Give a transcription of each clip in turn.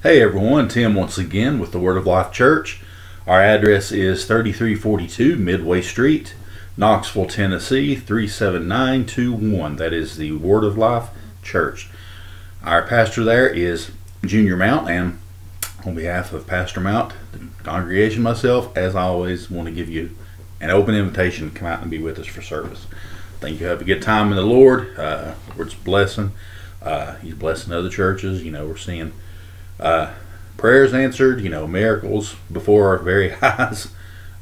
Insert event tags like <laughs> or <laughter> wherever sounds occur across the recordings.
Hey everyone, Tim once again with the Word of Life Church. Our address is 3342 Midway Street, Knoxville, Tennessee 37921. That is the Word of Life Church. Our pastor there is Junior Mount, and on behalf of Pastor Mount, the congregation, myself, as I always, want to give you an open invitation to come out and be with us for service. Thank you. Have a good time in the Lord. Uh, Lord's blessing. Uh, he's blessing other churches. You know, we're seeing uh, prayers answered, you know, miracles before our very <laughs> eyes.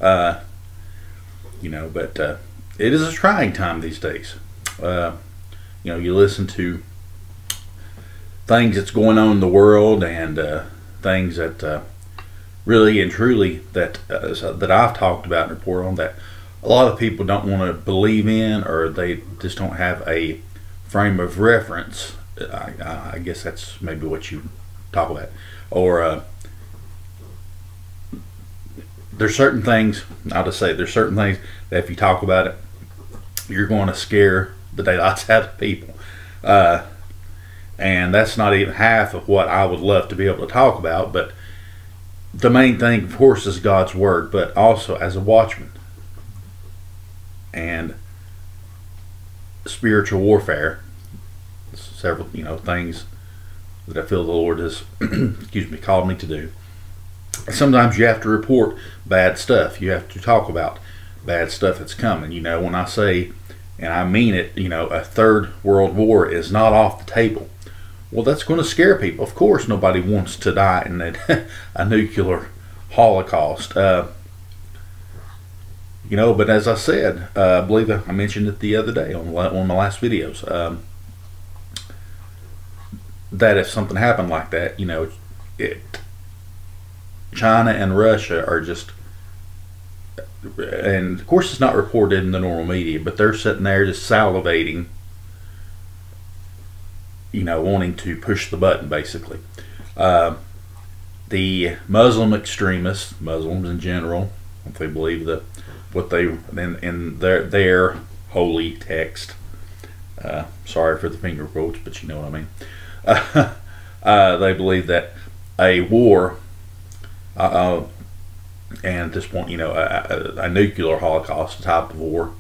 Uh, you know, but uh, it is a trying time these days. Uh, you know, you listen to things that's going on in the world and uh, things that uh, really and truly that uh, that I've talked about and report on that a lot of people don't want to believe in or they just don't have a frame of reference. I, I guess that's maybe what you talk about. Or uh, there's certain things, I'll just say, there's certain things that if you talk about it, you're going to scare the daylights <laughs> out of people. Uh, and that's not even half of what I would love to be able to talk about. But the main thing, of course, is God's Word, but also as a watchman and spiritual warfare. Several, you know, things that I feel the Lord has, <clears throat> excuse me, called me to do. Sometimes you have to report bad stuff. You have to talk about bad stuff that's coming. You know, when I say, and I mean it, you know, a third world war is not off the table. Well, that's going to scare people. Of course, nobody wants to die in a, <laughs> a nuclear holocaust. Uh, you know, but as I said, uh, I believe I mentioned it the other day on one of my last videos. Um, that if something happened like that, you know, it, China and Russia are just, and of course it's not reported in the normal media, but they're sitting there just salivating, you know, wanting to push the button basically. Uh, the Muslim extremists, Muslims in general, if they believe the what they in, in their their holy text. Uh, sorry for the finger quotes, but you know what I mean. <laughs> Uh, they believe that a war, uh, and at this point, you know, a, a, nuclear holocaust type of war,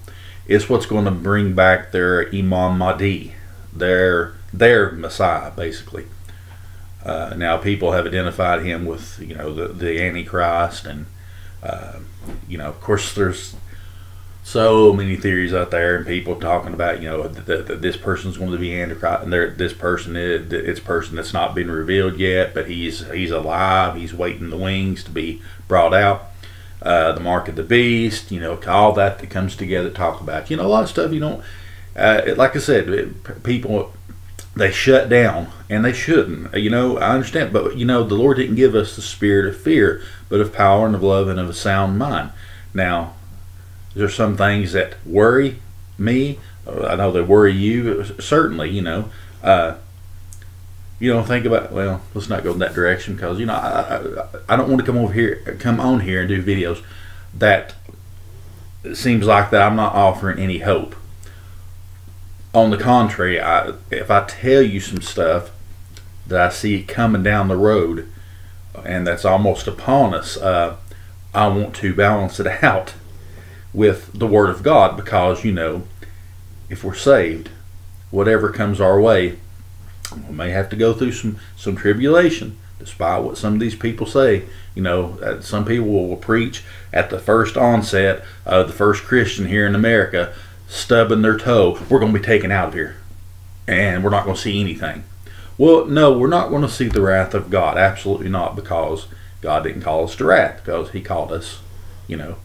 is what's going to bring back their Imam Mahdi, their their Messiah, basically. Uh, now, people have identified him with, you know, the, the Antichrist, and uh, you know, of course, there's so many theories out there and people talking about you know this person's going to be antichrist and this person is it's person that's not been revealed yet but he's he's alive. He's waiting the wings to be brought out. Uh, the mark of the beast you know all that that comes together talk about. You know a lot of stuff you don't uh, like i said it, people they shut down and they shouldn't you know i understand but you know the lord didn't give us the spirit of fear but of power and of love and of a sound mind. Now there's some things that worry me. I know they worry you. Certainly, you know. Uh, you don't think about well. Let's not go in that direction because you know I, I, I don't want to come over here, come on here and do videos that seems like that I'm not offering any hope. On the contrary, I, if I tell you some stuff that I see coming down the road and that's almost upon us, uh, I want to balance it <laughs> out with the Word of God because, you know, if we're saved, whatever comes our way, we may have to go through some, some tribulation, despite what some of these people say. You know, uh, some people will preach at the first onset of the first Christian here in America, stubbing their toe, we're going to be taken out of here and we're not going to see anything. Well, no, we're not going to see the wrath of God. Absolutely not, because God didn't call us to wrath, because He called us, you know,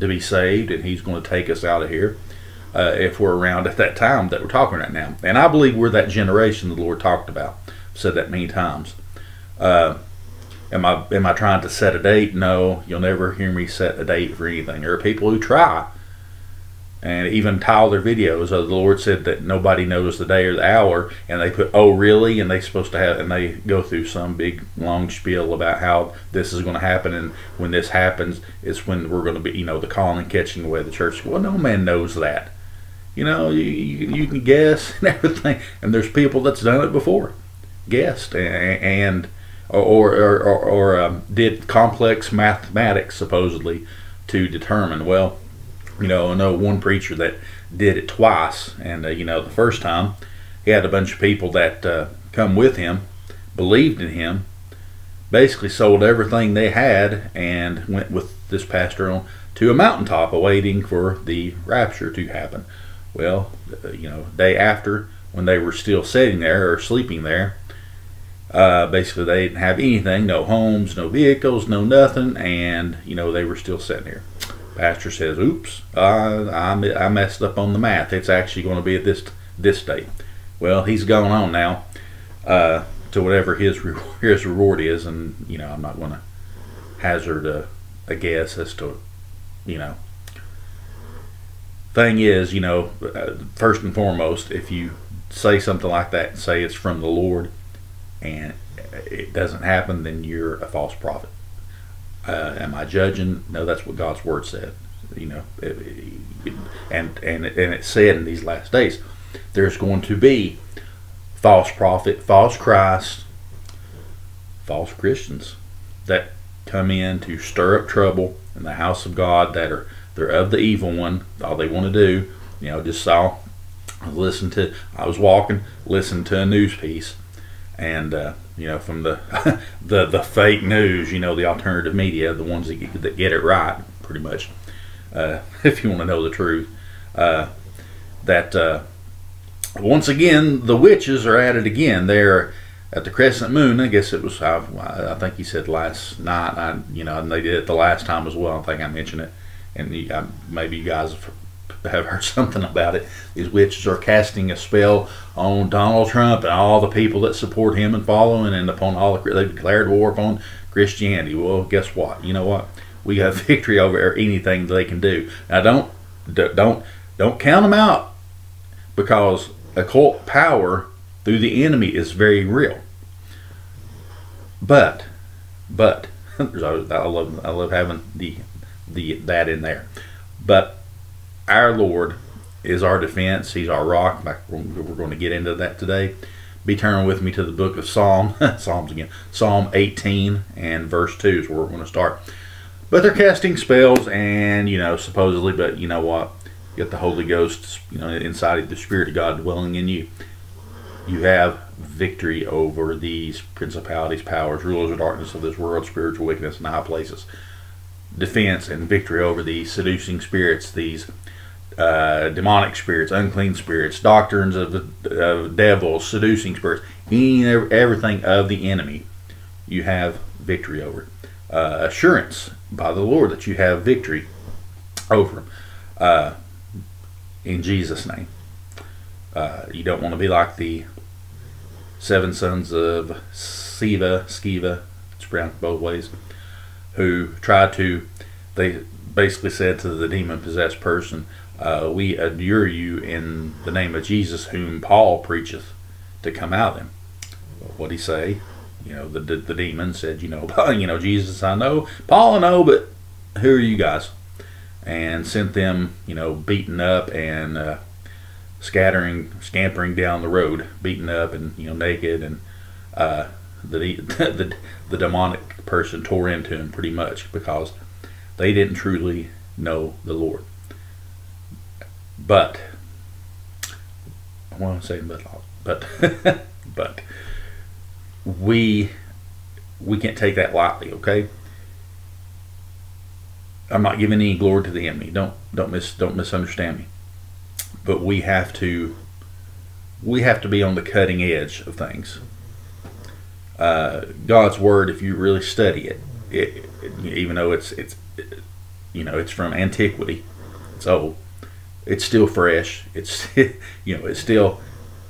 to be saved, and He's going to take us out of here uh, if we're around at that time that we're talking right now. And I believe we're that generation the Lord talked about. I've said that many times. Uh, am I am I trying to set a date? No, you'll never hear me set a date for anything. There are people who try and even tile their videos. Uh, the Lord said that nobody knows the day or the hour, and they put, "Oh, really?" And they supposed to have, and they go through some big long spiel about how this is going to happen, and when this happens, it's when we're going to be, you know, the calling and catching away the church. Well, no man knows that. You know, you, you, you can guess <laughs> and everything, and there's people that's done it before, guessed, and, and or or, or, or um, did complex mathematics supposedly to determine. Well, you know, I know one preacher that did it twice, and uh, you know, the first time he had a bunch of people that uh, come with him, believed in him, basically sold everything they had, and went with this pastor on to a mountaintop, awaiting for the rapture to happen. Well, uh, you know, day after, when they were still sitting there or sleeping there, uh, basically they didn't have anything, no homes, no vehicles, no nothing, and you know they were still sitting here. Pastor says, "Oops, I, I messed up on the math. It's actually going to be at this this date." Well, he's gone on now uh, to whatever his <laughs> re- his reward is, and you know I'm not going to hazard a, a guess as to you know. Thing is, you know, uh, first and foremost, if you say something like that and say it's from the Lord, and it doesn't happen, then you're a false prophet. Uh, am I judging? No, that's what God's word said. You know, it, it, and and and it said in these last days, there's going to be false prophet, false Christ, false Christians that come in to stir up trouble in the house of God that are they're of the evil one. All they want to do, you know, just saw, listen to. I was walking, listened to a news piece and uh, you know from the <laughs> the the fake news, you know the alternative media, the ones that get, that get it right, pretty much. Uh, <laughs> if you want to know the truth, uh, that uh, once again the witches are at it again. They're at the crescent moon. I guess it was. I, I think he said last night. I, you know, and they did it the last time as well. I think I mentioned it, and uh, maybe you guys have heard <laughs> something about it. These witches are casting a spell on Donald Trump and all the people that support him and follow him, and upon all the, they've declared war upon Christianity. Well, guess what? You know what? We got <laughs> victory over er, anything they can do. Now, don't don't don't count them out because occult power through the enemy is very real. But, but <laughs> I love I love having the the that in there. But our Lord is our defense. He's our rock. We're going to get into that today. Be turning with me to the book of Psalm, <laughs> Psalms again, Psalm 18 and verse 2 is where we're going to start. But they're casting spells, and you know, supposedly, but you know what? You got the Holy Ghost, you know, inside of the Spirit of God dwelling in you. You have victory over these principalities, powers, rulers of darkness of this world, spiritual wickedness in high places. Defense and victory over these seducing spirits, these uh, demonic spirits, unclean spirits, doctrines of the of devils, seducing spirits, any everything of the enemy, you have victory over. Uh, assurance by the Lord that you have victory over them. Uh, in Jesus' name. Uh, you don't want to be like the seven sons of Siva, Skiva, it's pronounced both ways, who tried to, they basically said to the demon possessed person, uh, we adjure you in the name of Jesus, whom Paul preacheth, to come out of him. What he say? You know, the, the, the demon said, you know, <laughs> you know, Jesus, I know, Paul, I know, but who are you guys? And sent them, you know, beaten up and uh, scattering, scampering down the road, beaten up and you know, naked, and uh, the, <laughs> the the demonic person tore into him pretty much because they didn't truly know the Lord. But I want to say but but <laughs> but we we can't take that lightly, okay? I'm not giving any glory to the enemy. Don't don't miss don't misunderstand me. But we have to we have to be on the cutting edge of things. Uh, God's word, if you really study it, it, it, even though it's it's it, you know it's from antiquity, it's old it's still fresh. It's <laughs> you know it still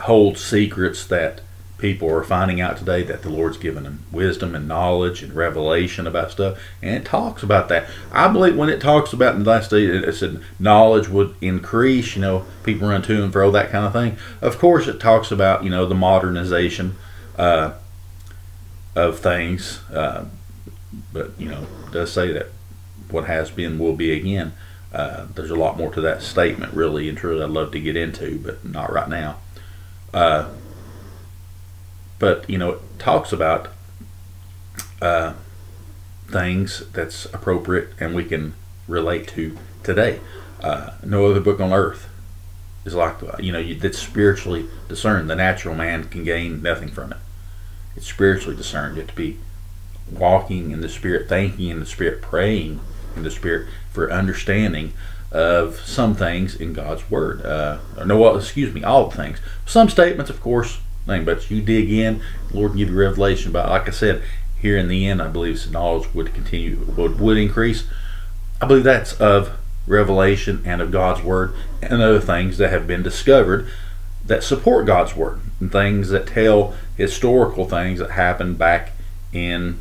holds secrets that people are finding out today that the Lord's given them wisdom and knowledge and revelation about stuff, and it talks about that. I believe when it talks about in the last day, it said knowledge would increase. You know, people run to and fro that kind of thing. Of course, it talks about you know the modernization uh, of things, uh, but you know, does say that what has been will be again. Uh, there's a lot more to that statement, really and truly. I'd love to get into, but not right now. Uh, but you know, it talks about uh, things that's appropriate and we can relate to today. Uh, no other book on earth is like you know that's spiritually discerned. The natural man can gain nothing from it. It's spiritually discerned. You have to be walking in the spirit, thinking in the spirit, praying in the spirit for understanding of some things in God's word. Uh, no, excuse me, all things. Some statements, of course, thing, but you dig in, Lord give you revelation But Like I said, here in the end, I believe knowledge would continue would, would increase. I believe that's of revelation and of God's word and other things that have been discovered that support God's word and things that tell historical things that happened back in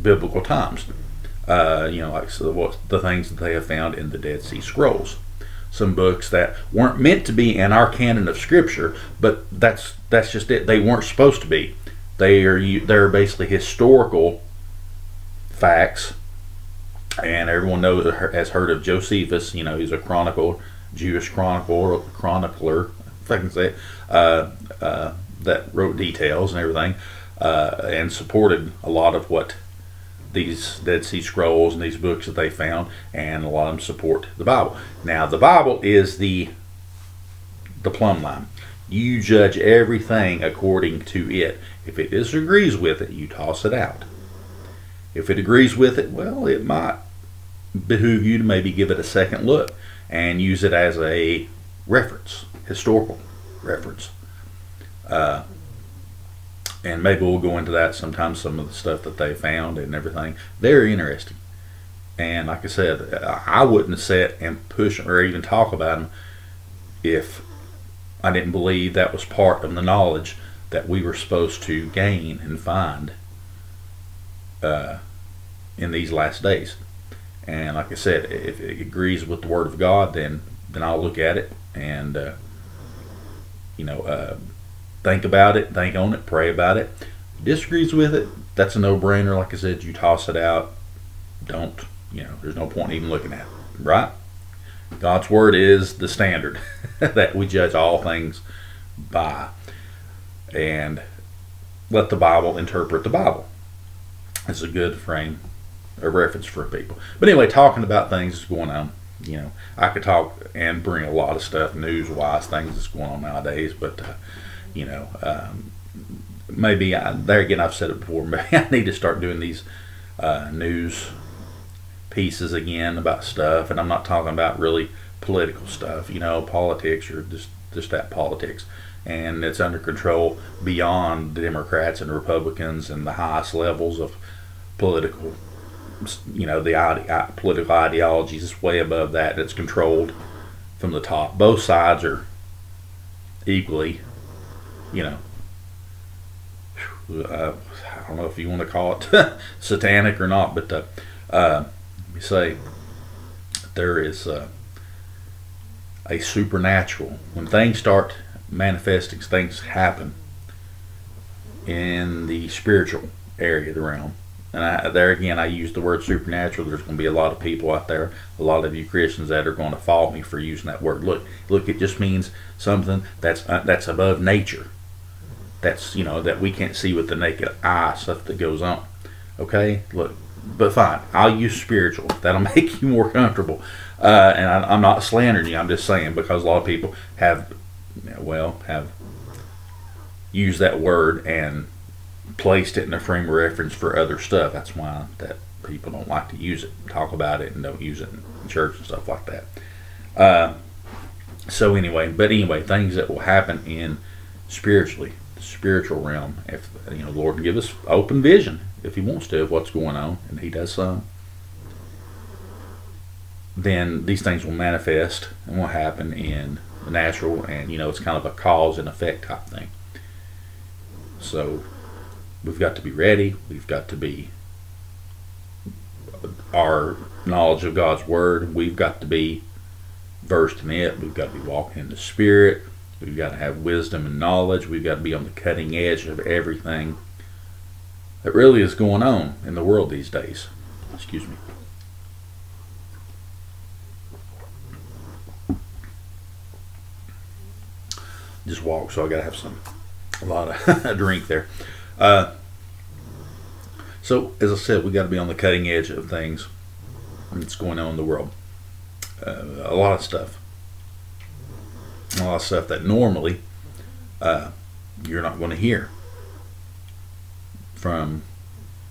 biblical times. Uh, you know, like so what the things that they have found in the Dead Sea Scrolls. Some books that weren't meant to be in our canon of Scripture, but that's that's just it. They weren't supposed to be. They are they're basically historical facts, and everyone knows has heard of Josephus. You know, he's a chronicle, Jewish chronicle, chronicler, if I can say it, uh, uh, that wrote details and everything, uh, and supported a lot of what these Dead Sea Scrolls and these books that they found, and a lot of them support the Bible. Now, the Bible is the the plumb line. You judge everything according to it. If it disagrees with it, you toss it out. If it agrees with it, well, it might behoove you to maybe give it a second look and use it as a reference, historical reference. Uh, and maybe we'll go into that sometimes, some of the stuff that they found and everything. Very interesting. And like I said, I wouldn't sit and push or even talk about them if I didn't believe that was part of the knowledge that we were supposed to gain and find uh, in these last days. And like I said, if it agrees with the Word of God, then then I'll look at it and uh, you know uh, think about it, think on it, pray about it. Disagrees with it, that's a no-brainer. Like I said, you toss it out. Don't you know? There's no point even looking at it, right? God's word is the standard <laughs> that we judge all things by. And let the Bible interpret the Bible. It's a good frame, a reference for people. But anyway, talking about things that's going on, you know, I could talk and bring a lot of stuff news wise, things that's going on nowadays, but, uh, you know, um, maybe I, there again, I've said it before, <laughs> maybe I need to start doing these uh, news pieces again about stuff, and I'm not talking about really political stuff, you know, politics or just just that politics, and it's under control beyond the Democrats and Republicans and the highest levels of political, you know, the ide- political ideologies is way above that. It's controlled from the top. Both sides are equally, you know, uh, I don't know if you want to call it <laughs> satanic or not, but uh, uh, we say there is uh, a supernatural. When things start manifesting, things happen in the spiritual area of the realm. And I, there again, I use the word supernatural. There's going to be a lot of people out there, a lot of you Christians that are going to fault me for using that word. Look, look, it just means something that's uh, that's above nature. That's you know that we can't see with the naked eye stuff that goes on. Okay, look, but fine. I'll use spiritual. That'll <laughs> make you more comfortable. Uh, and I, am not slandering you. I'm just saying because a lot of people have, well, have used that word and placed it in a frame of reference for other stuff. That's why that people don't like to use it, talk about it, and don't use it in church and stuff like that. Uh, so anyway, but anyway, things that will happen in spiritually, spiritual realm. If you know, Lord give us open vision if He wants to of what's going on, and He does some. Then these things will manifest and will happen in the natural, and you know, it's kind of a cause and effect type thing. So we've got to be ready. We've got to be our knowledge of God's word. We've got to be versed in it. We've got to be walking in the Spirit. We've got to have wisdom and knowledge. We've got to be on the cutting edge of everything that really is going on in the world these days. Excuse me. Just walk, so I gotta have some a lot of <laughs> drink there. Uh, So, as I said, we got to be on the cutting edge of things that's going on in the world. Uh, a lot of stuff. A lot of stuff that normally uh, you're not going to hear from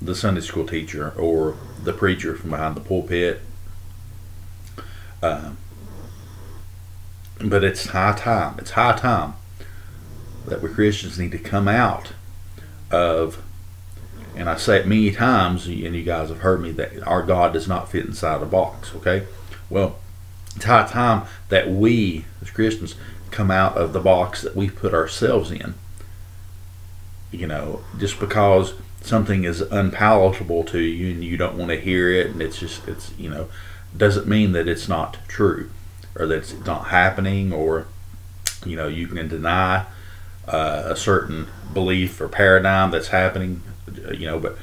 the Sunday school teacher or the preacher from behind the pulpit. Uh, but it's high time. It's high time that we Christians need to come out of, and I say it many times, and you guys have heard me, that our God does not fit inside a box, okay? Well, it's high time that we, as Christians, come out of the box that we put ourselves in. You know, just because something is unpalatable to you and you don't want to hear it, and it's just, it's, you know, doesn't mean that it's not true or that it's not happening or, you know, you can deny uh, a certain belief or paradigm that's happening, you know, but,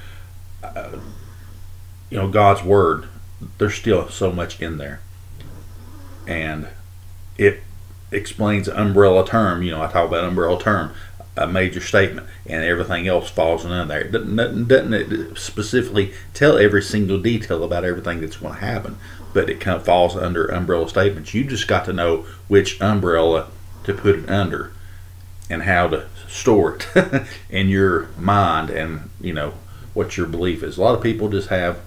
uh, you know, God's Word, there's still so much in there. And it explains umbrella term. You know, I talk about umbrella term, a major statement, and everything else falls in there. Doesn't, doesn't it specifically tell every single detail about everything that's going to happen, but it kind of falls under umbrella statements. You just got to know which umbrella to put it under and how to store it <laughs> in your mind and, you know, what your belief is. A lot of people just have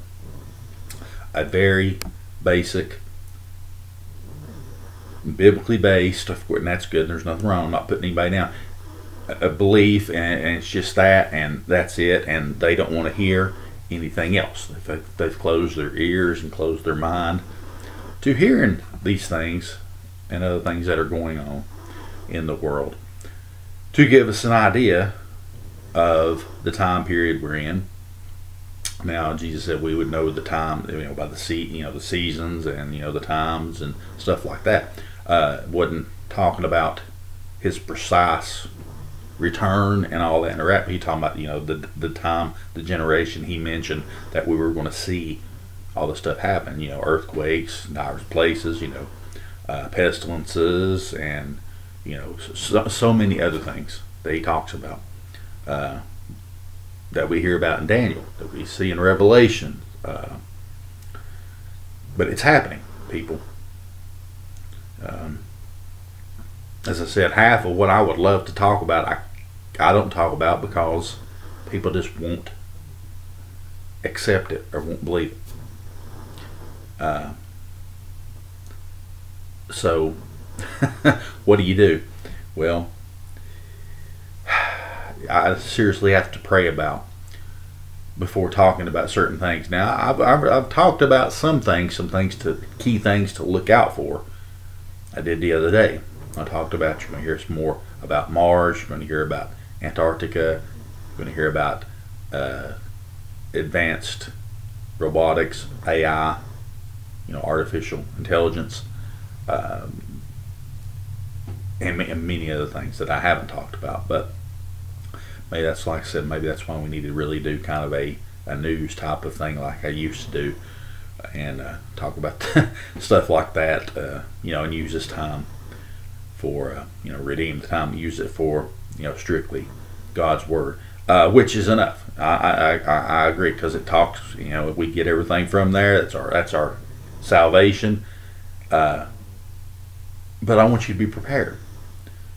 a very basic biblically based, of course, and that's good. There's nothing wrong. I'm not putting anybody down. A belief, and, and it's just that, and that's it, and they don't want to hear anything else. They've, they've closed their ears and closed their mind to hearing these things and other things that are going on in the world. To give us an idea of the time period we're in. Now, Jesus said we would know the time, you know, by the sea, you know, the seasons and you know the times and stuff like that uh, wasn't talking about his precise return and all that. And he talking about you know the the time, the generation he mentioned that we were going to see all this stuff happen. You know, earthquakes, diverse places. You know, uh, pestilences, and you know so, so, many other things that he talks about. Uh, that we hear about in Daniel, that we see in Revelation. Uh, but it's happening, people. Um, as I said, half of what I would love to talk about, I, I don't talk about because people just won't accept it or won't believe it. Uh, so, <laughs> what do you do? Well, I seriously have to pray about before talking about certain things. Now, I've, I've, I've talked about some things, some things to key things to look out for. I did the other day. I talked about, you're going to hear some more about Mars, you're going to hear about Antarctica, you're going to hear about uh, advanced robotics, AI, you know, artificial intelligence, um, and, and many other things that I haven't talked about. But maybe that's like I said, maybe that's why we need to really do kind of a, a news type of thing like I used to do and uh, talk about <laughs> stuff like that, uh, you know, and use this time for, uh, you know, redeem the time, use it for, you know, strictly God's Word, uh, which is enough. I, I, I agree because it talks, you know, we get everything from there, that's our, that's our salvation. Uh, but I want you to be prepared.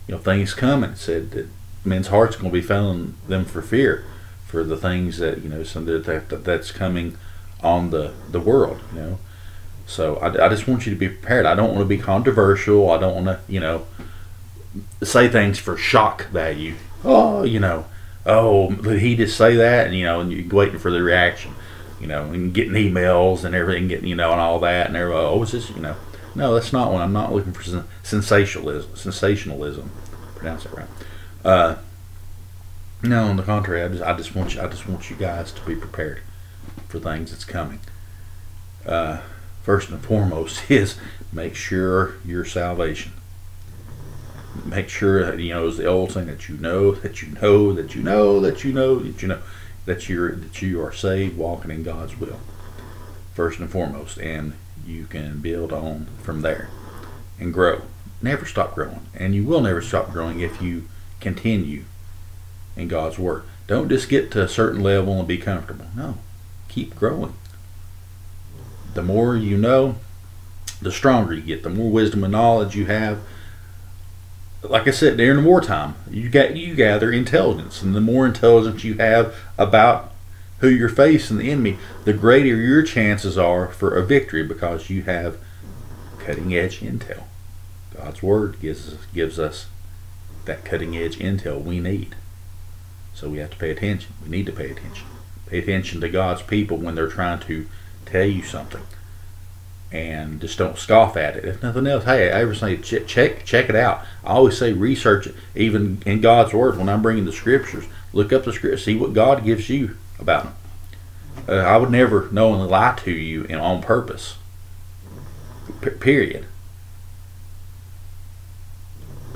You know, things coming. It said that men's hearts are going to be failing them for fear for the things that, you know, some that, that that's coming on the the world you know? So I, I just want you to be prepared. I don't want to be controversial. I don't want to you know say things for shock value. Oh you know oh did he just say that and you know and you're waiting for the reaction you know and getting emails and everything getting you know and all that and everybody oh it's just you know? No that's not one i'm not looking for sensationalism sensationalism. Pronounce it right. Uh, no on the contrary i just i just want you i just want you guys to be prepared for things that's coming. Uh, first and foremost <laughs> is make sure your salvation. Make sure that you know is the old saying that you know that you know that you know that you know that you know that you're that you are saved, walking in God's will. First and foremost, and you can build on from there and grow. Never stop growing, and you will never stop growing if you continue in God's word. Don't just get to a certain level and be comfortable. No, keep growing. The more you know, the stronger you get. The more wisdom and knowledge you have. Like I said, during the wartime, you get you gather intelligence, and the more intelligence you have about who you're facing, the enemy, the greater your chances are for a victory because you have cutting edge intel. God's word gives us, gives us that cutting edge intel we need. So we have to pay attention. We need to pay attention. Pay attention to God's people when they're trying to tell you something. And just don't scoff at it. If nothing else, hey, I ever say check, check check it out. I always say research it, even in God's word. When I'm bringing the scriptures, look up the scripture, see what God gives you about them. Uh, I would never knowingly lie to you and on purpose. P- period.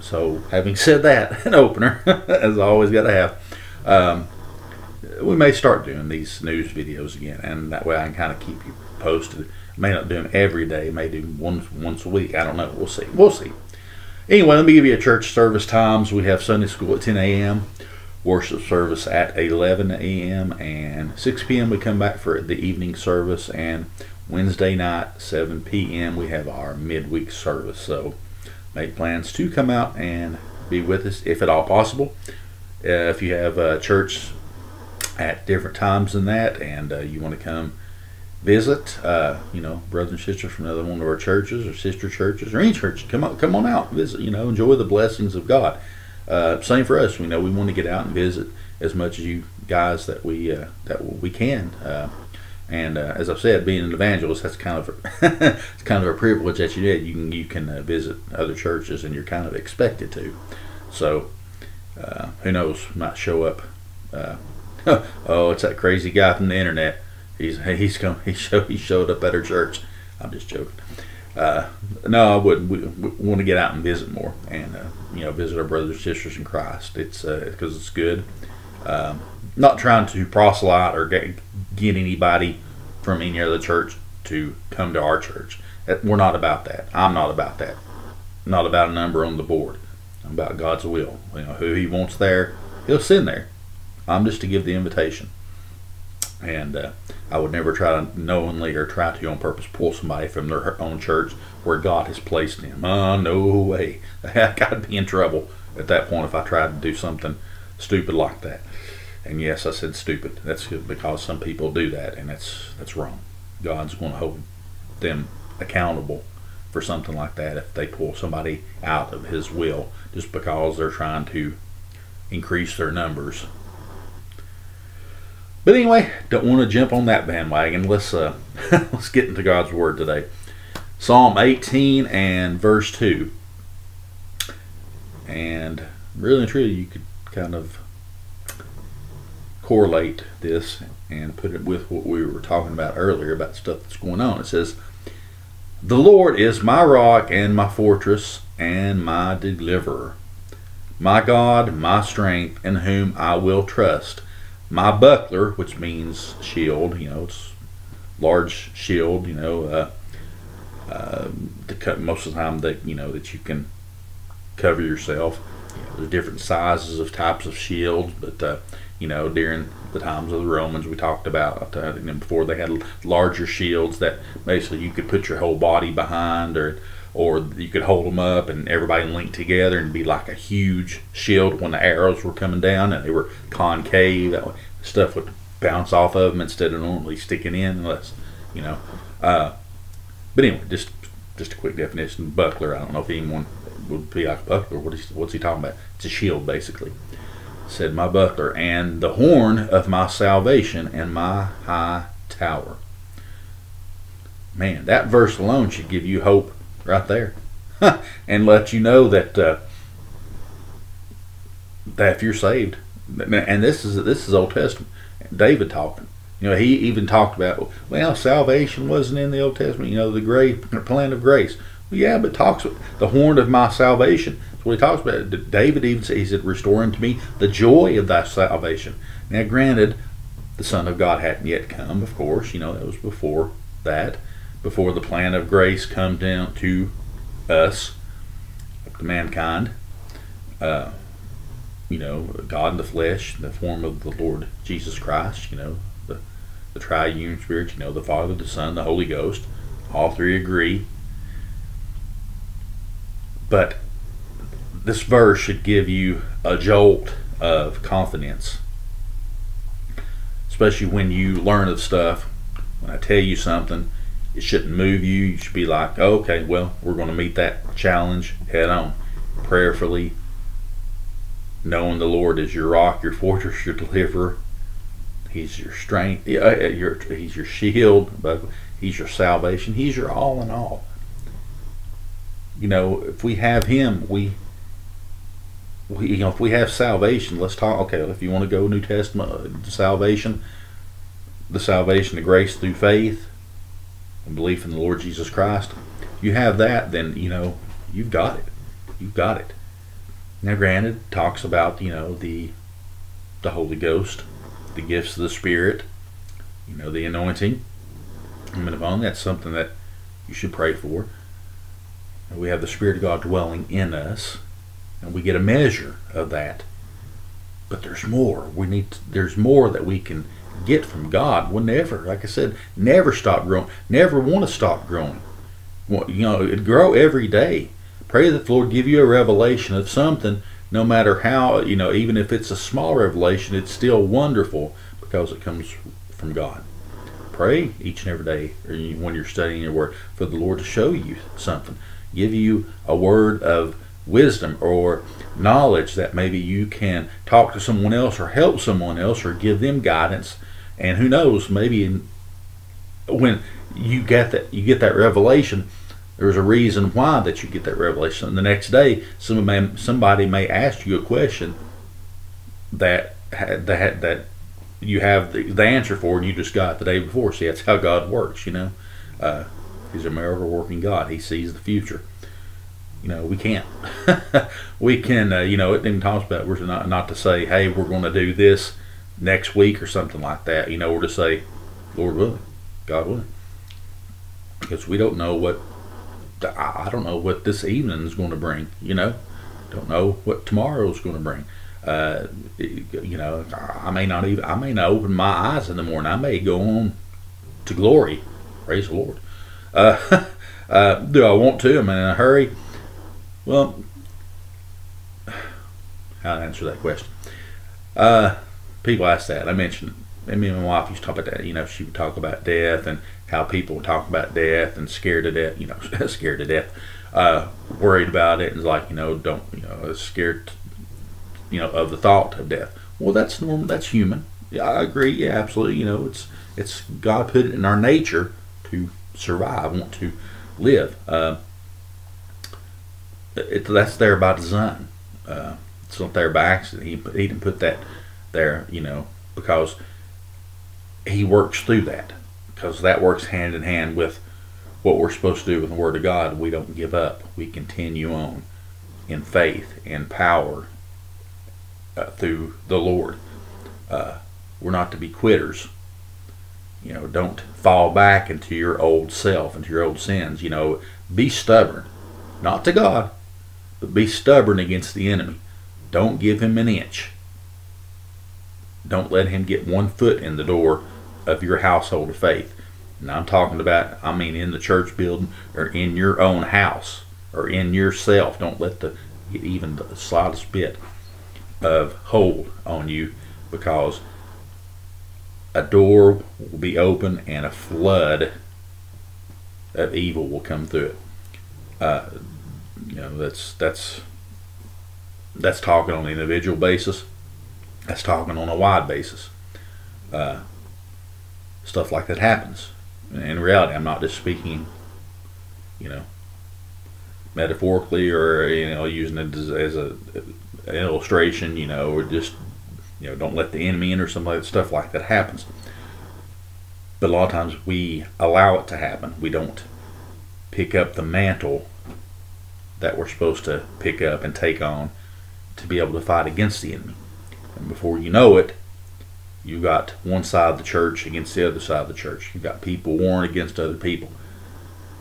So, having said that, <laughs> an opener, <laughs> as I always got to have, um, we may start doing these news videos again, and that way I can kind of keep you posted. May not do them every day, may do once once a week. I don't know. We'll see. We'll see. Anyway, let me give you a church service times. We have Sunday school at 10 a.m., worship service at 11 a.m., and 6 p.m. we come back for the evening service, and Wednesday night, 7 p.m., we have our midweek service. So make plans to come out and be with us if at all possible. Uh, if you have a church at different times than that and uh, you want to come visit, uh, you know, brothers and sisters from another one of our churches or sister churches or any church, come on, come on out, visit. You know, enjoy the blessings of God. Uh, same for us. We know we want to get out and visit as much as you guys that we uh, that we can. Uh, and uh, as I've said, being an evangelist, that's kind of a, <laughs> it's kind of a privilege that you did. You can you can visit other churches, and you're kind of expected to. So who knows? Might show up. Uh, <laughs> oh, it's that crazy guy from the internet. He's he's come. He showed he showed up at our church. I'm just joking. Uh, no, I wouldn't. We, we, want to get out and visit more, and uh, you know, visit our brothers sisters in Christ. It's because it's good. Um, not trying to proselyte or get, get anybody from any other church to come to our church. We're not about that. I'm not about that. Not about a number on the board. I'm about God's will. You know, who He wants there, He'll send there. I'm just to give the invitation. And uh, I would never try to knowingly or try to on purpose pull somebody from their own church where God has placed them. Uh, no way. <laughs> I got to be in trouble at that point if I tried to do something stupid like that. And yes, I said stupid. That's because some people do that, and that's that's wrong. God's going to hold them accountable for something like that if they pull somebody out of His will just because they're trying to increase their numbers. But anyway, don't want to jump on that bandwagon. Let's uh, <laughs> let's get into God's word today. Psalm 18 and verse 2. And really and truly, you could kind of correlate this and put it with what we were talking about earlier about stuff that's going on. It says, The Lord is my rock and my fortress and my deliverer, my God, my strength, in whom I will trust, my buckler, which means shield, you know, it's large shield, you know, uh, uh, to cut most of the time that you know that you can cover yourself. You know, there's different sizes of types of shields, but uh, you know, during the times of the Romans, we talked about uh, before they had larger shields that basically you could put your whole body behind, or or you could hold them up and everybody linked together and be like a huge shield when the arrows were coming down and they were concave. That way, stuff would bounce off of them instead of normally sticking in, unless you know. Uh, but anyway, just just a quick definition. Buckler. I don't know if anyone would be like a buckler. What is what's he talking about? It's a shield, basically said my buckler, and the horn of my salvation and my high tower. Man, that verse alone should give you hope right there, <laughs> and let you know that uh, that if you're saved, and this is this is Old Testament, David talking. You know, he even talked about well, salvation wasn't in the Old Testament. You know, the great plan of grace. Well, yeah, but talks the horn of my salvation That's what he talks about. David even says, he said, restoring to me the joy of thy salvation. Now, granted, the Son of God hadn't yet come, of course. You know, that was before that, before the plan of grace come down to us, to mankind. Uh, you know, God in the flesh, in the form of the Lord Jesus Christ, you know, the, the triune spirit, you know, the Father, the Son, the Holy Ghost. All three agree. But this verse should give you a jolt of confidence, especially when you learn of stuff. When I tell you something, it shouldn't move you. You should be like, oh, okay, well, we're going to meet that challenge head on, prayerfully, knowing the Lord is your rock, your fortress, your deliverer. He's your strength. Yeah, your, he's your shield. He's your salvation. He's your all in all. You know, if we have Him, we, we you know, if we have salvation, let's talk. Okay, if you want to go New Testament uh, salvation, the salvation, the grace through faith and belief in the Lord Jesus Christ, you have that, then you know you've got it. You've got it. Now, granted, talks about you know the the Holy Ghost, the gifts of the Spirit, you know the anointing. I mean, on that's something that you should pray for. We have the Spirit of God dwelling in us, and we get a measure of that. But there's more. We need. To, there's more that we can get from God. We'll never, like I said, never stop growing. Never want to stop growing. You know, it grow every day. Pray that the Lord give you a revelation of something, no matter how, you know, even if it's a small revelation, it's still wonderful because it comes from God. Pray each and every day or when you're studying your word for the Lord to show you something, give you a word of wisdom or knowledge that maybe you can talk to someone else or help someone else or give them guidance. And who knows, maybe in, when you get that you get that revelation, there's a reason why that you get that revelation. And the next day, somebody may, somebody may ask you a question that that that you have the, the answer for, and you just got the day before. See, that's how God works. You know, uh, He's a miracle working God. He sees the future. You know, we can't. <laughs> we can. Uh, you know, it even talks about we're not not to say, "Hey, we're going to do this next week" or something like that. You know, we're to say, "Lord willing, God willing," because we don't know what I don't know what this evening is going to bring. You know, don't know what tomorrow is going to bring. Uh, you know, I may not even I may not open my eyes in the morning. I may go on to glory. Praise the Lord. Uh, <laughs> uh, do I want to? Am I in a hurry? Well, how to answer that question? Uh, people ask that. I mentioned and me and my wife used to talk about that. You know, she would talk about death and how people would talk about death and scared to death. You know, <laughs> scared to death, uh, worried about it, and like you know, don't you know, scared, you know, of the thought of death. Well, that's normal. That's human. Yeah, I agree. Yeah, absolutely. You know, it's it's God put it in our nature to survive, want to live. Uh, it, that's there by design. Uh, it's not there by accident. He he didn't put that there, you know, because he works through that because that works hand in hand with what we're supposed to do with the Word of God. We don't give up. We continue on in faith and power uh, through the Lord. Uh, we're not to be quitters. You know, don't fall back into your old self, into your old sins. You know, be stubborn, not to God, but be stubborn against the enemy. Don't give him an inch. Don't let him get one foot in the door of your household of faith. And I'm talking about, I mean, in the church building or in your own house or in yourself. Don't let the even the slightest bit of hold on you because a door will be open and a flood of evil will come through it. Uh, you know, that's that's that's talking on an individual basis. That's talking on a wide basis. Uh, stuff like that happens. In reality, I'm not just speaking, you know, metaphorically or you know using it as, as a an illustration, you know, or just you know don't let the enemy in or some like that. stuff like that happens. But a lot of times we allow it to happen. We don't pick up the mantle that we're supposed to pick up and take on to be able to fight against the enemy. And before you know it, you got one side of the church against the other side of the church. You got people warring against other people.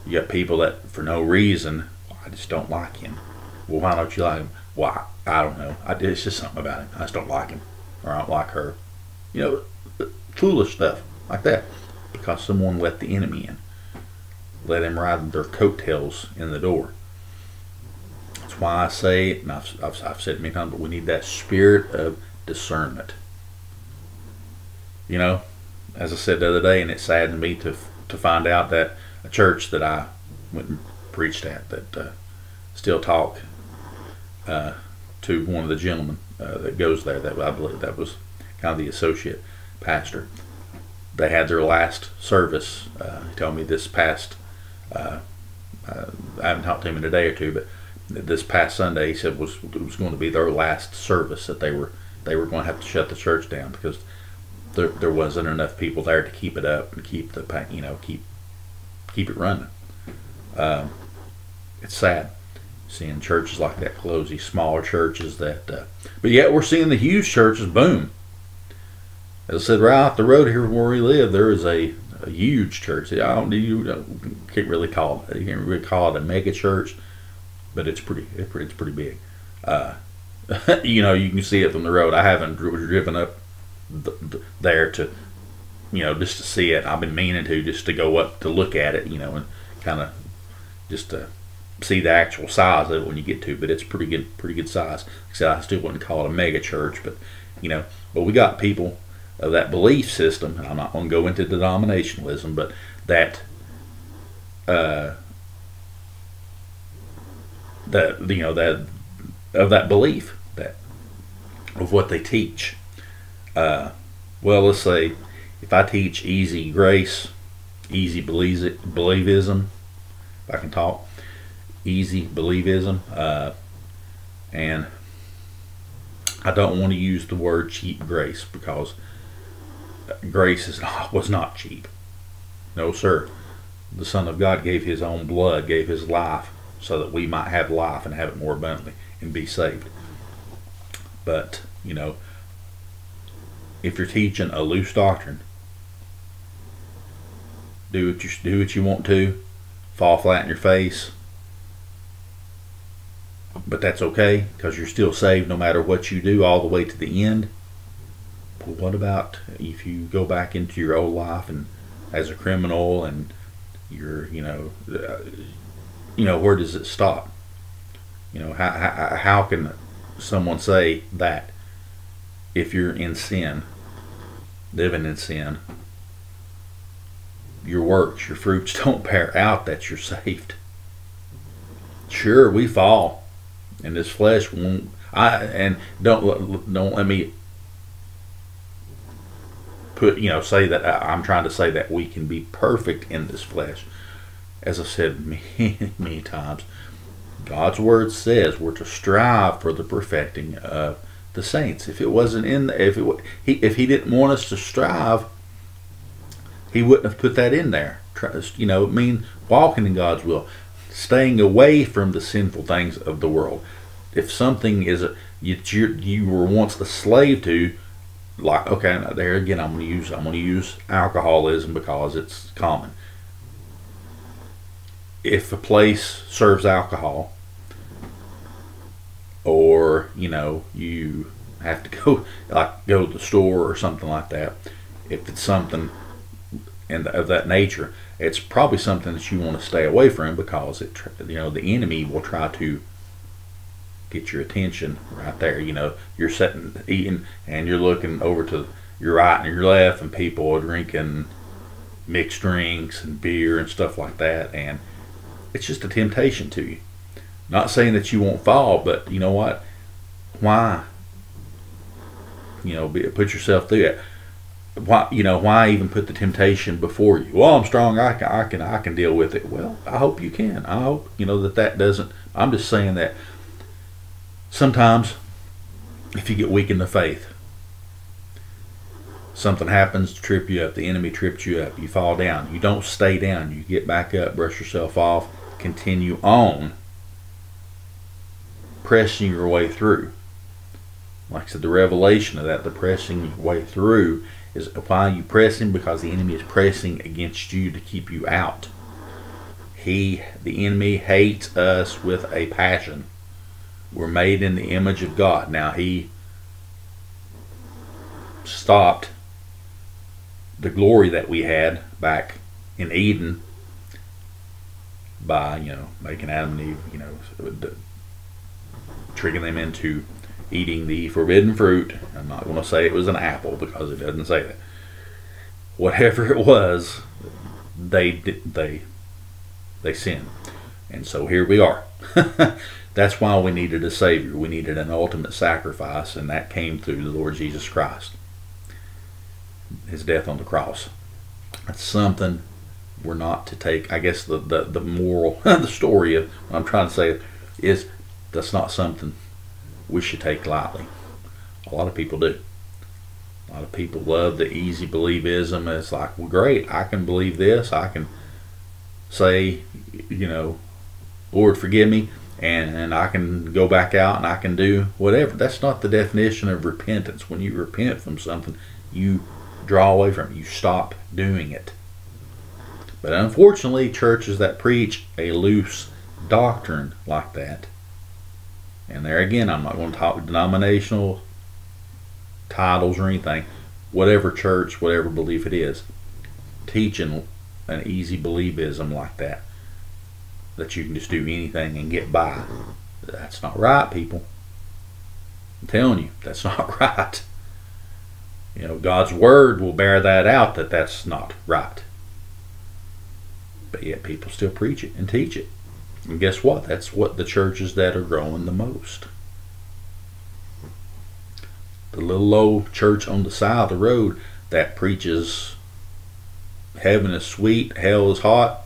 You got people that, for no reason, I just don't like him. Well, why don't you like him? Why? I don't know. I, it's just something about him. I just don't like him, or I don't like her. You know, foolish stuff like that because someone let the enemy in, let him ride their coattails in the door. That's why I say, and I've, I've, I've said many times, but we need that spirit of discernment. You know, as I said the other day, and it saddened me to to find out that a church that I went and preached at that uh, still talk uh, to one of the gentlemen uh, that goes there. That I believe that was kind of the associate pastor. They had their last service. Uh, he told me this past. Uh, uh, I haven't talked to him in a day or two, but this past Sunday he said was was going to be their last service that they were they were going to have to shut the church down because there, there wasn't enough people there to keep it up and keep the you know keep keep it running. Um, it's sad seeing churches like that close. These smaller churches that, uh, but yet we're seeing the huge churches boom. As I said, right off the road here where we live, there is a, a huge church. I don't you can't really call it. You can't really call it a mega church, but it's pretty. It's pretty big. Uh, <laughs> you know, you can see it from the road. I haven't driven up there to, you know, just to see it. I've been meaning to just to go up to look at it, you know, and kind of just to see the actual size of it when you get to. But it's pretty good, pretty good size. Except I still wouldn't call it a mega church, but you know, but we got people of that belief system. I'm not going to go into denominationalism, but that. Uh, that you know that of that belief that of what they teach uh, well, let's say if I teach easy grace, easy believism, if I can talk, easy believism, uh, and I don't want to use the word cheap grace because grace is was not cheap. No, sir. The Son of God gave His own blood, gave His life, so that we might have life and have it more abundantly and be saved. But, you know, if you're teaching a loose doctrine. Do what you do what you want to, fall flat in your face. But that's okay because you're still saved no matter what you do all the way to the end. But what about if you go back into your old life and as a criminal and you're, you know, uh, you know, where does it stop? You know, how, how, how can someone say that if you're in sin living in sin, your works, your fruits <laughs> don't bear out that you're saved. Sure, we fall, and this flesh won't. I and don't don't let me put you know say that I'm trying to say that we can be perfect in this flesh. As I've said many many times, God's word says we're to strive for the perfecting of the saints. If it wasn't in, if it he if he didn't want us to strive, he wouldn't have put that in there. You know, mean walking in God's will, staying away from the sinful things of the world. If something is you you were once a slave to, like okay, there again, I'm to use I'm going to use alcoholism because it's common. If a place serves alcohol, or you know you have to <laughs> go like go to the store or something like that if it's something and of that nature it's probably something that you want to stay away from because it you know the enemy will try to get your attention right there. You know you're sitting eating and you're looking over to your right and your left and people are drinking mixed drinks and beer and stuff like that and it's just a temptation to you not saying that you won't fall, but you know what? Why? You know, put yourself through it. Why? You know, why even put the temptation before you? Well, I'm strong. I can. I can. I can deal with it. Well, I hope you can. I hope you know that that doesn't. I'm just saying that sometimes, if you get weak in the faith, something happens to trip you up. The enemy trips you up. You fall down. You don't stay down. You get back up, brush yourself off, continue on pressing your way through. Like I said, the revelation of that, the pressing your way through, is why you pressing because the enemy is pressing against you to keep you out. He, the enemy, hates us with a passion. We're made in the image of God. Now He stopped the glory that we had back in Eden by you know making Adam and Eve you know tricking them into eating the forbidden fruit. I'm not going to say it was an apple because it doesn't say that. Whatever <laughs> it was, they they they sinned, and so here we are. <laughs> That's why we needed a Savior. We needed an ultimate sacrifice, and that came through the Lord Jesus Christ. His death on the cross. That's something we're not to take. I guess the, the, the moral, <laughs> the story of what I'm trying to say is that's not something we should take lightly. A lot of people do. A lot of people love the easy believism. It's like, well, great, I can believe this. I can say, you know, Lord, forgive me and, and I can go back out and I can do whatever. That's not the definition of repentance. When you repent from something, you draw away from it, you stop doing it. But unfortunately, churches that preach a loose doctrine like that, and there again, I'm not going to talk denominational titles or anything, whatever church, whatever belief it is, teaching an easy believism like that that you can just do anything and get by. That's not right, people. I'm telling you, that's <laughs> not right. You know, God's Word will bear that out that that's not right. But yet people still preach it and teach it. And guess what? That's what the churches that are growing the most. The little old church on the side of the road that preaches heaven is sweet, hell is hot,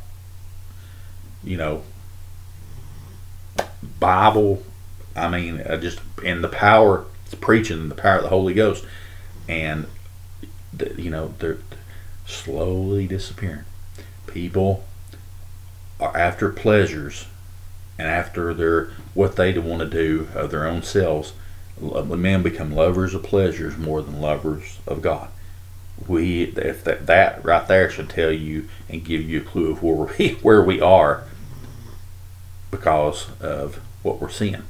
you know, Bible. I mean, just in the power, it's preaching the power of the Holy Ghost, and you know they're slowly disappearing. People are after pleasures, and after their what they want to do of their own selves. Men become lovers of pleasures more than lovers of God we if that, that right there should tell you and give you a clue of where we <laughs> where we are because of what we're seeing.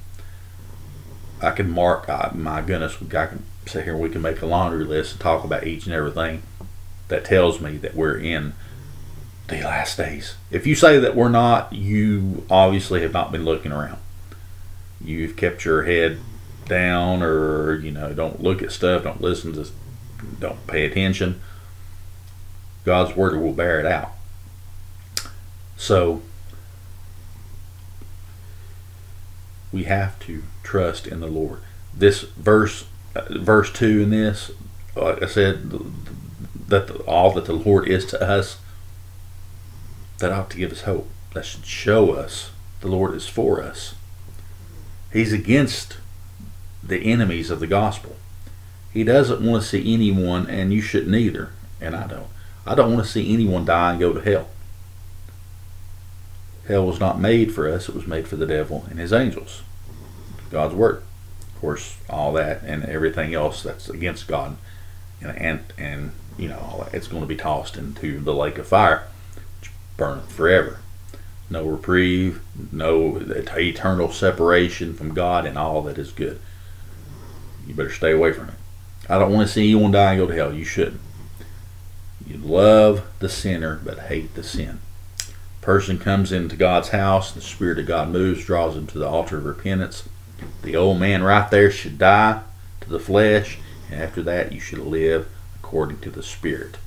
I can mark. I, my goodness, I can sit here. and We can make a laundry list and talk about each and everything that tells me that we're in the last days. If you say that we're not, you obviously have not been looking around. You've kept your head down, or you know, don't look at stuff, don't listen to don't pay attention, God's word will bear it out. So we have to trust in the Lord. This verse, uh, verse two in this, like I said, that all that the Lord is to us, that ought to give us hope. That should show us the Lord is for us. He's against the enemies of the gospel. He doesn't want to see anyone, and you shouldn't either, and I don't. I don't want to see anyone die and go to hell. Hell was not made for us, it was made for the devil and his angels. God's Word. Of course, all that and everything else that's against God and, and, and you know, it's going to be tossed into the lake of fire, burneth forever. No reprieve, no eternal separation from God and all that is good. You better stay away from it. I don't want to see anyone die and go to hell. You shouldn't. You love the sinner but hate the sin. Person comes into God's house, the Spirit of God moves, draws him to the altar of repentance. The old man right there should die to the flesh, and after that you should live according to the Spirit.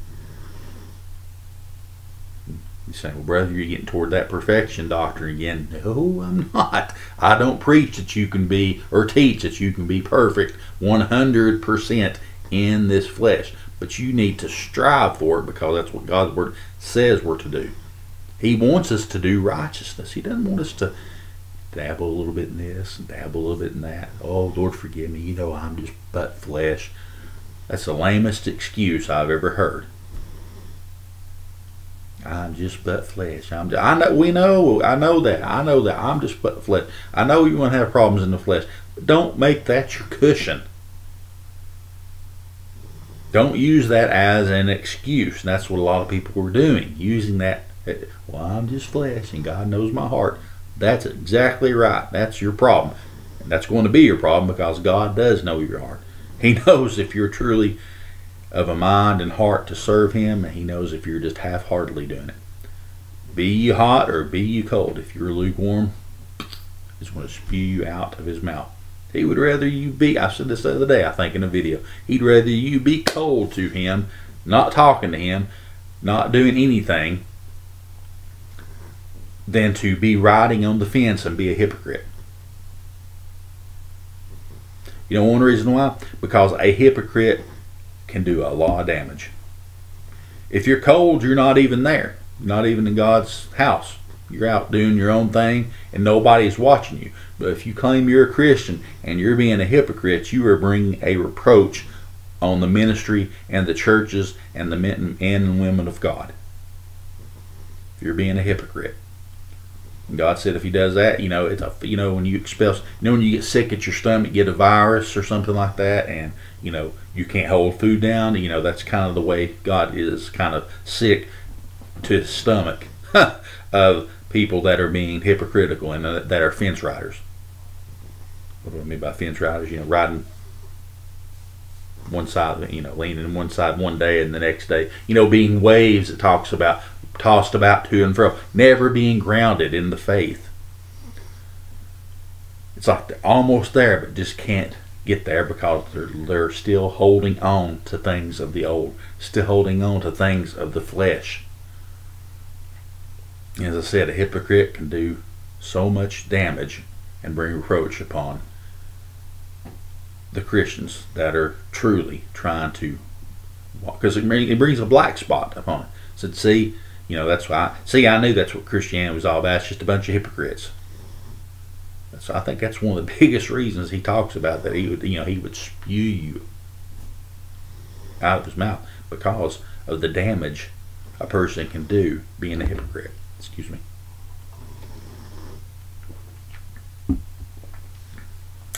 You say, well, brother, you're getting toward that perfection doctrine again. No, I'm not. I don't preach that you can be, or teach that you can be perfect 100% in this flesh. But you need to strive for it because that's what God's Word says we're to do. He wants us to do righteousness. He doesn't want us to dabble a little bit in this and dabble a little bit in that. Oh, Lord, forgive me. You know I'm just but flesh. That's the lamest excuse I've ever heard. I'm just but flesh. I'm just, I know we know I know that I know that I'm just but flesh. I know you're to have problems in the flesh, but don't make that your cushion. Don't use that as an excuse. And that's what a lot of people are doing, using that. Eh, well, I'm just flesh, and God knows my heart. That's exactly right. That's your problem. And that's going to be your problem because God does know your heart. He <laughs> knows if you're truly of a mind and heart to serve Him, and He knows if you're just half heartedly doing it. Be you hot or be you cold. If you're lukewarm, He's going to spew you out of His mouth. He would rather you be, I said this the other day, I think, in a video. He'd rather you be cold to Him, not talking to Him, not doing anything, than to be riding on the fence and be a hypocrite. You know one reason why? Because a hypocrite can do a lot of damage. If you're cold, you're not even there. Not even in God's house. You're out doing your own thing and nobody's watching you. But if you claim you're a Christian and you're being a hypocrite, you are bringing a reproach on the ministry and the churches and the men and women of God. You're being a hypocrite. God said if he does that, you know, it's a, you know when you expel, you know when you get sick at your stomach, get a virus or something like that, and you know you can't hold food down. You know that's kind of the way God is kind of sick to his stomach <laughs> of people that are being hypocritical and uh, that are fence riders. What do I mean by fence riders? You know, riding one side, you know, leaning one side one day and the next day, you know, being waves. It talks about tossed about to and fro, never being grounded in the faith. It's like they're almost there, but just can't get there because they're, they're still holding on to things of the old, still holding on to things of the flesh. As I said, a hypocrite can do so much damage and bring reproach upon the Christians that are truly trying to, walk. because it, brings a black spot upon it. Said, see, you know, that's why. I, see, I knew that's what Christianity was all about. It's just a bunch of hypocrites. So I think that's one of the <laughs> biggest reasons he talks about that he would, you know, he would spew you out of his mouth because of the damage a person can do being a hypocrite. Excuse me.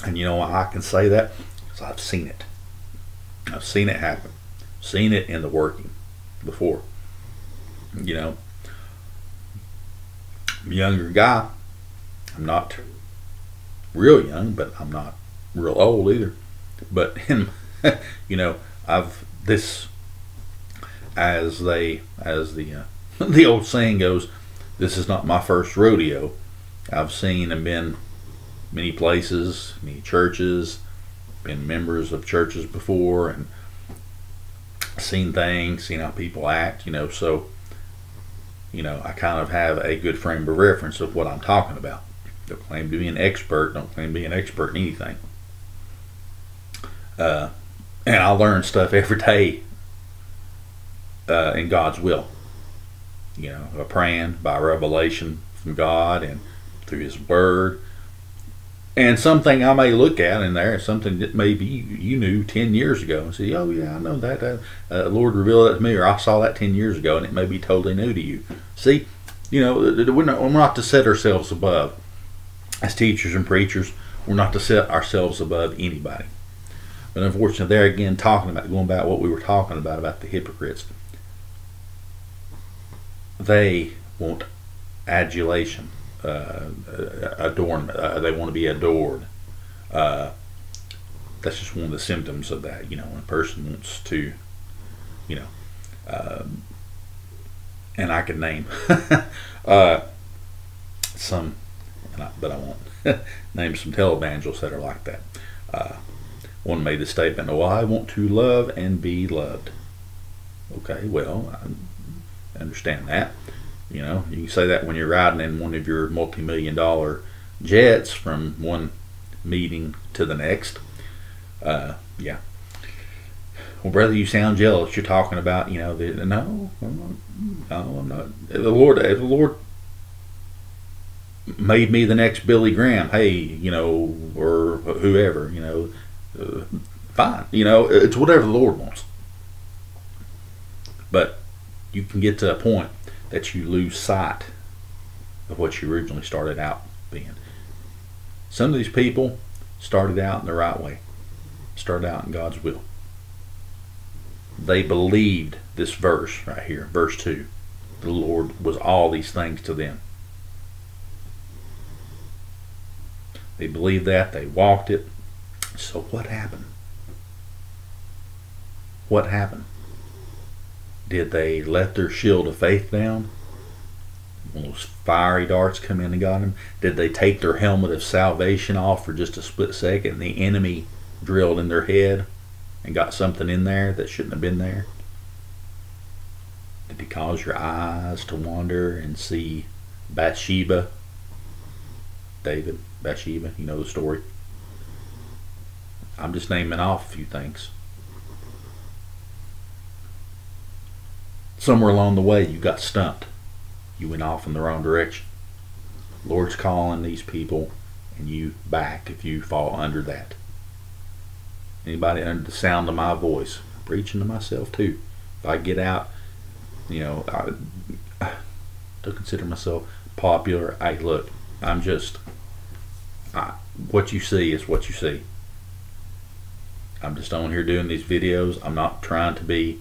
And you know why I can say that? Because I've seen it. I've seen it happen. Seen it in the working before you know, I'm a younger guy. I'm not real young, but I'm not real old either. But <laughs> in, you know, I've this as they as the uh, <laughs> the old saying goes, this is not my first rodeo. I've seen and been many places, many churches, been members of churches before, and seen things, seen how people act. You know, so you know, I kind of have a good frame of reference of what I'm talking about. Don't claim to be an expert. Don't claim to be an expert in anything. Uh, and I learn stuff every day uh, in God's will. You know, by praying, by revelation from God and through His Word and something I may look at in there, something that maybe you knew 10 years ago and say, oh, yeah, I know that. Uh, uh, Lord revealed that to me, or I saw that 10 years ago, and it may be totally new to you. See, you know, we're not, we're not to set ourselves above. As teachers and preachers, we're not to set ourselves above anybody. But unfortunately, there again, talking about, going back what we were talking about, about the hypocrites, they want adulation uh, adornment. Uh, they want to be adored. Uh, that's just one of the symptoms of that. You know, when a person wants to, you know, um, and I could name <laughs> uh, some, but I won't <laughs> name some televangelists that are like that. Uh, one made the statement, "Oh, I want to love and be loved." Okay, well, I understand that. You know, you can say that when you're riding in one of your multi-million dollar jets from one meeting to the next. Uh, yeah. Well, brother, you sound jealous. You're talking about, you know, the, no, I'm not, no, I'm not. The Lord, the Lord made me the next Billy Graham. Hey, you know, or whoever, you know, uh, fine. You know, it's whatever the Lord wants. But you can get to a point that you lose sight of what you originally started out being. Some of these people started out in the right way, started out in God's will. They believed this verse right here, verse 2. The Lord was all these things to them. They believed that. They walked it. So what happened? What happened? Did they let their shield of faith down? When those fiery darts come in and got them? Did they take their helmet of salvation off for just a split second and the enemy drilled in their head and got something in there that shouldn't have been there? Did he cause your eyes to wander and see Bathsheba? David, Bathsheba, you know the story. I'm just naming off a few things. Somewhere along the way, you got stumped. You went off in the wrong direction. Lord's calling these people, and you back if you fall under that. Anybody under the sound of my voice, I'm preaching to myself too. If I get out, you know, I, to consider myself popular. Hey, look, I'm just I, what you see is what you see. I'm just on here doing these videos. I'm not trying to be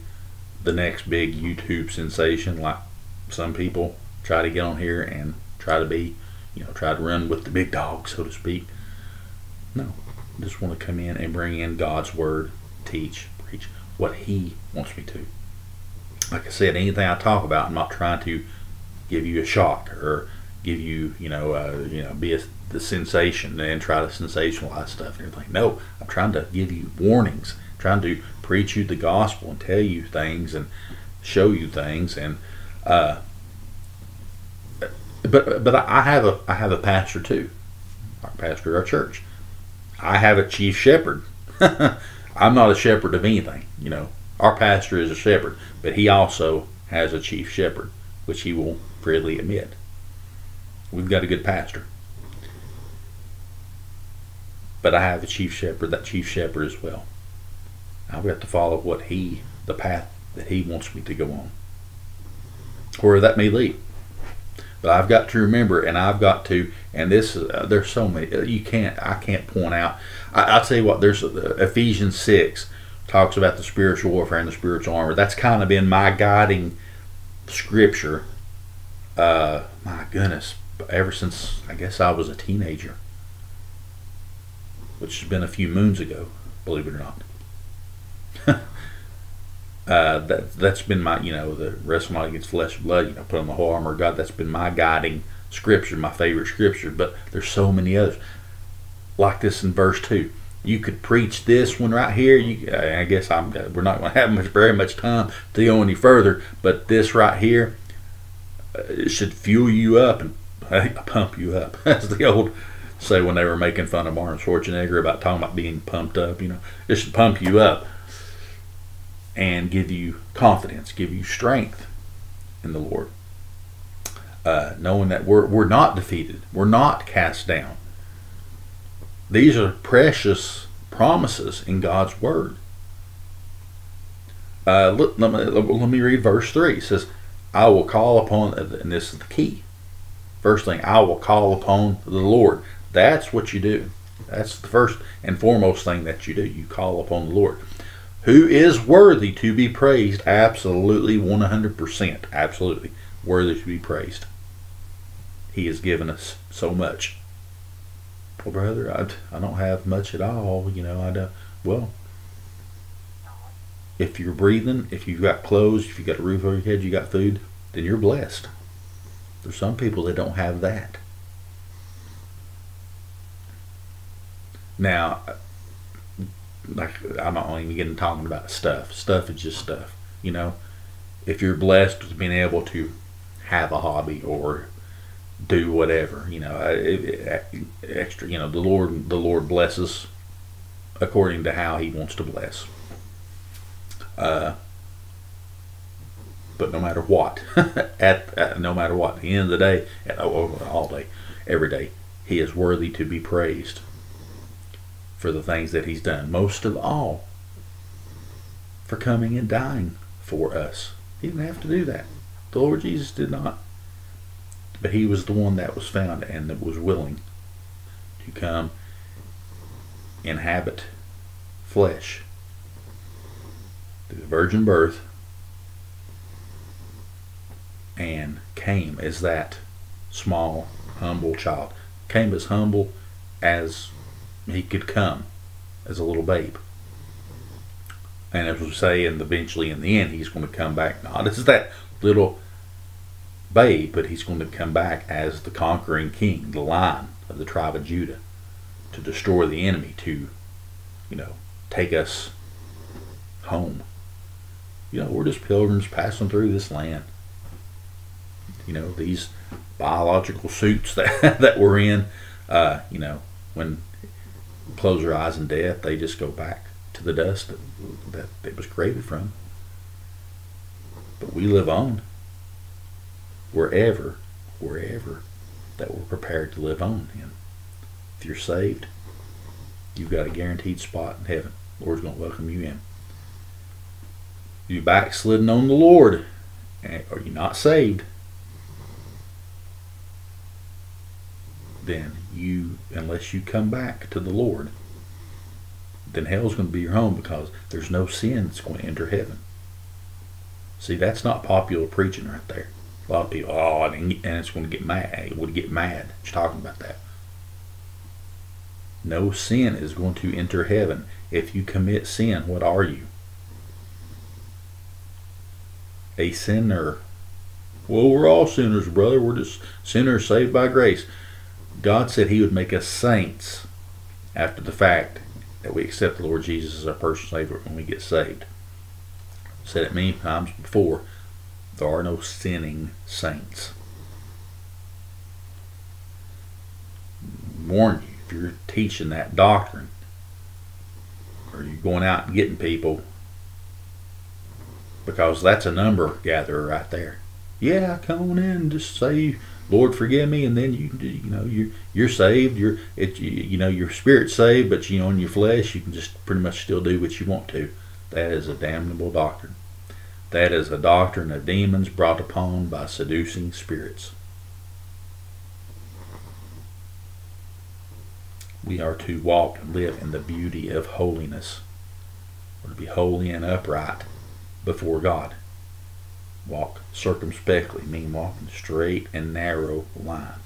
the next big YouTube sensation like some people try to get on here and try to be, you know, try to run with the big dog, so to speak. No, just want to come in and bring in God's word, teach, preach what He wants me to. Like I said, anything I talk about, I'm not trying to give you a shock or give you, you know, uh, you know, be a, the sensation and try to sensationalize stuff and everything. No, I'm trying to give you warnings, trying to preach you the gospel and tell you things and show you things and. Uh, but but I have a I have a pastor too, our pastor of our church. I have a chief shepherd. <laughs> I'm not a shepherd of anything, you know. Our pastor is a shepherd, but he also has a chief shepherd, which he will freely admit. We've got a good pastor. But I have a chief shepherd, that chief shepherd as well. I've got to follow what he, the path that he wants me to go on. Where that may lead. But I've got to remember, and I've got to, and this, uh, there's so many, uh, you can't, I can't point out. I, will tell you what, there's uh, Ephesians 6 talks about the spiritual warfare and the spiritual armor. That's kind of been my guiding scripture. Uh, my goodness, ever since I guess I was a teenager, which has been a few moons ago, believe it or not. Uh, that that's been my you know the wrestle not against flesh and blood. You know, put on the whole armor of God. That's been my guiding scripture, my favorite scripture. But there's so many others, like this in verse two. You could preach this one right here. You, I guess I'm. We're not going to have much, very much time to go any further. But this right here, uh, should fuel you up and <laughs> pump you up. <laughs> That's the old say when they were making fun of Arnold Schwarzenegger about talking about being pumped up. You know, it should pump you up and give you confidence, give you strength in the Lord. Uh, knowing that we're, we're not defeated, we're not cast down. These are precious promises in God's Word. Uh, let, let, me, let me read verse 3. It says, I will call upon, and this is the key. First thing, I will call upon the Lord. That's what you do. That's the first and foremost thing that you do. You call upon the Lord. Who is worthy to be praised? Absolutely, 100%. Absolutely. Worthy to be praised. He has given us so much. Well, brother, I, I don't have much at all. You know, I don't. Well, if you're breathing, if you've got clothes, if you've got a roof over your head, you got food, then you're blessed. There's some people that don't have that. Now, like I'm not even getting talking about stuff. Stuff is just stuff, you know. If you're blessed with being able to have a hobby or do whatever, you know, extra, you know, the Lord, the Lord blesses according to how He wants to bless. Uh, but no matter what, <laughs> at, at, no matter what, at the end of the day, at, all day, every day, He is worthy to be praised for the things that He's done. Most of all, for coming and dying for us. He didn't have to do that. The Lord Jesus did not. But He was the one that was found and that was willing to come inhabit flesh through the virgin birth and came as that small, humble child. Came as humble as he could come as a little babe. And as we say, and eventually in the end, he's going to come back not as that little babe, but he's going to come back as the conquering king, the lion of the tribe of Judah, to destroy the enemy, to, you know, take us home. You know, we're just pilgrims passing through this land. You know, these biological suits <laughs> that, that we're in, uh, you know, when close our eyes in death, they just go back to the dust that, that it was created from. But we live on wherever, wherever that we're prepared to live on in. If you're saved, you've got a guaranteed spot in heaven. The Lord's going to welcome you in. You backslidden on the Lord, and are you not saved? Then you, unless you come back to the Lord, then hell's going to be your home because there's no sin that's going to enter heaven. See, that's not popular preaching right there. A lot of people, oh, and it's going to get mad. It would get mad. Just talking about that. No sin is going to enter heaven. If you commit sin, what are you? A sinner. Well, we're all sinners, brother. We're just sinners saved by grace. God said He would make us saints after the fact that we accept the Lord Jesus as our personal Savior when we get saved. I've said it many times before. There are no sinning saints. Warn you, if you're teaching that doctrine, or you're going out and getting people, because that's a number gatherer right there. Yeah, come on in, just say Lord, forgive me, and then you you know you you're saved. You're it you, know your spirit's saved, but you know in your flesh you can just pretty much still do what you want to. That is a damnable doctrine. That is a doctrine of demons brought upon by seducing spirits. We are to walk and live in the beauty of holiness. We're to be holy and upright before God. Walk circumspectly, mean walking straight and narrow line.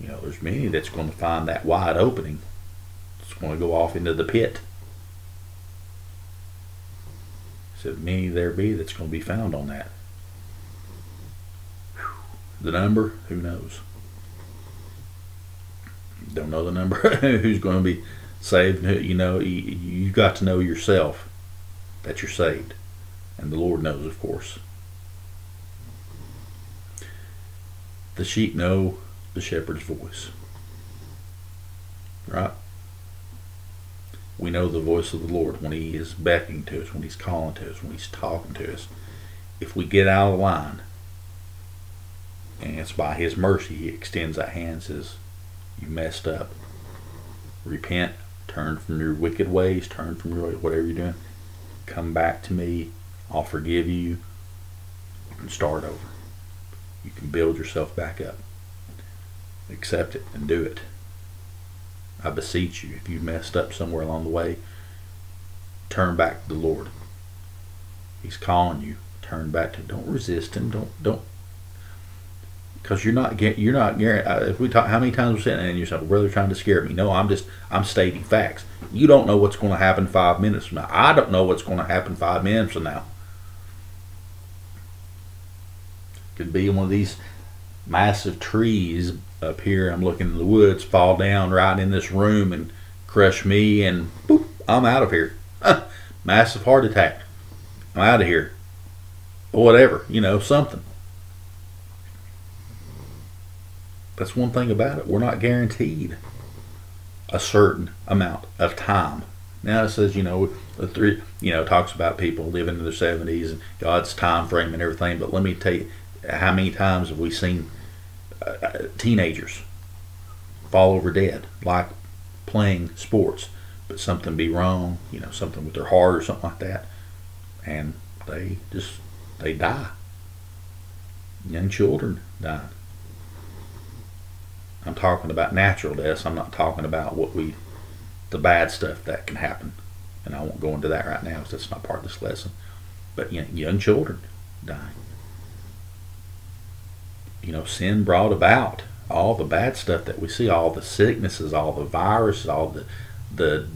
You know, there's many that's going to find that wide opening. It's going to go off into the pit. Said many there be that's going to be found on that. The number, who knows? Don't know the number. <laughs> Who's going to be saved? You know, you, you got to know yourself that you're saved, and the Lord knows, of course. The sheep know the shepherd's voice. Right? We know the voice of the Lord when He is beckoning to us, when He's calling to us, when He's talking to us. If we get out of line, and it's by His mercy He extends that hand and says, You messed up. Repent, turn from your wicked ways, turn from your whatever you're doing. Come back to me. I'll forgive you. and start over you can build yourself back up. Accept it and do it. I beseech you, if you messed up somewhere along the way, turn back to the Lord. He's calling you. Turn back to. Don't resist him. Don't don't. Because you're not get you're not uh, if we talk how many times we're sitting and you're saying, brother, trying to scare me. No, I'm just I'm stating facts. You don't know what's going to happen five minutes from now. I don't know what's going to happen five minutes from now. Could be one of these massive trees up here. I'm looking in the woods, fall down right in this room and crush me, and boop, I'm out of here. massive heart attack. I'm out of here. Or whatever, you know, something. That's one thing about it. We're not guaranteed a certain amount of time. Now it says, you know, the three, you know, talks about people living in their 70s and God's time frame and everything. But let me tell you, how many times have we seen uh, uh, teenagers fall over dead, like playing sports, but something be wrong, you know, something with their heart or something like that, and they just they die. Young children die. I'm talking about natural deaths. I'm not talking about what we, the bad stuff that can happen, and I won't go into that right now because that's not part of this lesson. But young children dying you know, sin brought about all the bad stuff that we see, all the sicknesses, all the viruses, all the the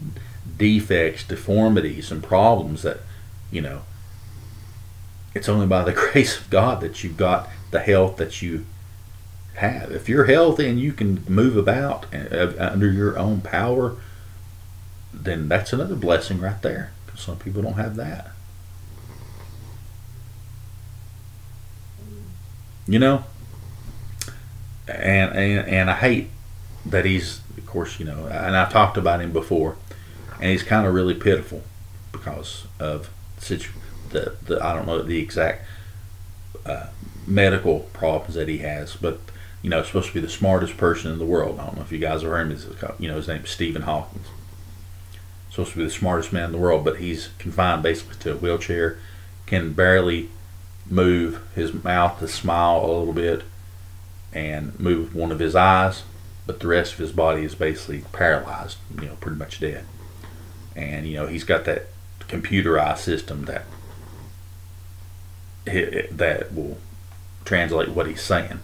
defects, deformities, and problems that you know. It's only by the <laughs> grace of God that you've got the health that you have. If you're healthy and you can move about uh, under your own power, then that's another blessing right there. Because some people don't have that. You know, and, and and I hate that he's, of course, you know, and I've talked about him before, and he's kind of really pitiful because of situ- the the I don't know the exact uh, medical problems that he has, but you know, supposed to be the smartest person in the world. I don't know if you guys have heard him. You know, his name is Stephen Hawking. Supposed to be the smartest man in the world, but he's confined basically to a wheelchair, can barely move his mouth to smile a little bit, and move one of his eyes, but the rest of his body is basically paralyzed. You know, pretty much dead. And you know, he's got that computerized system that that will translate what he's saying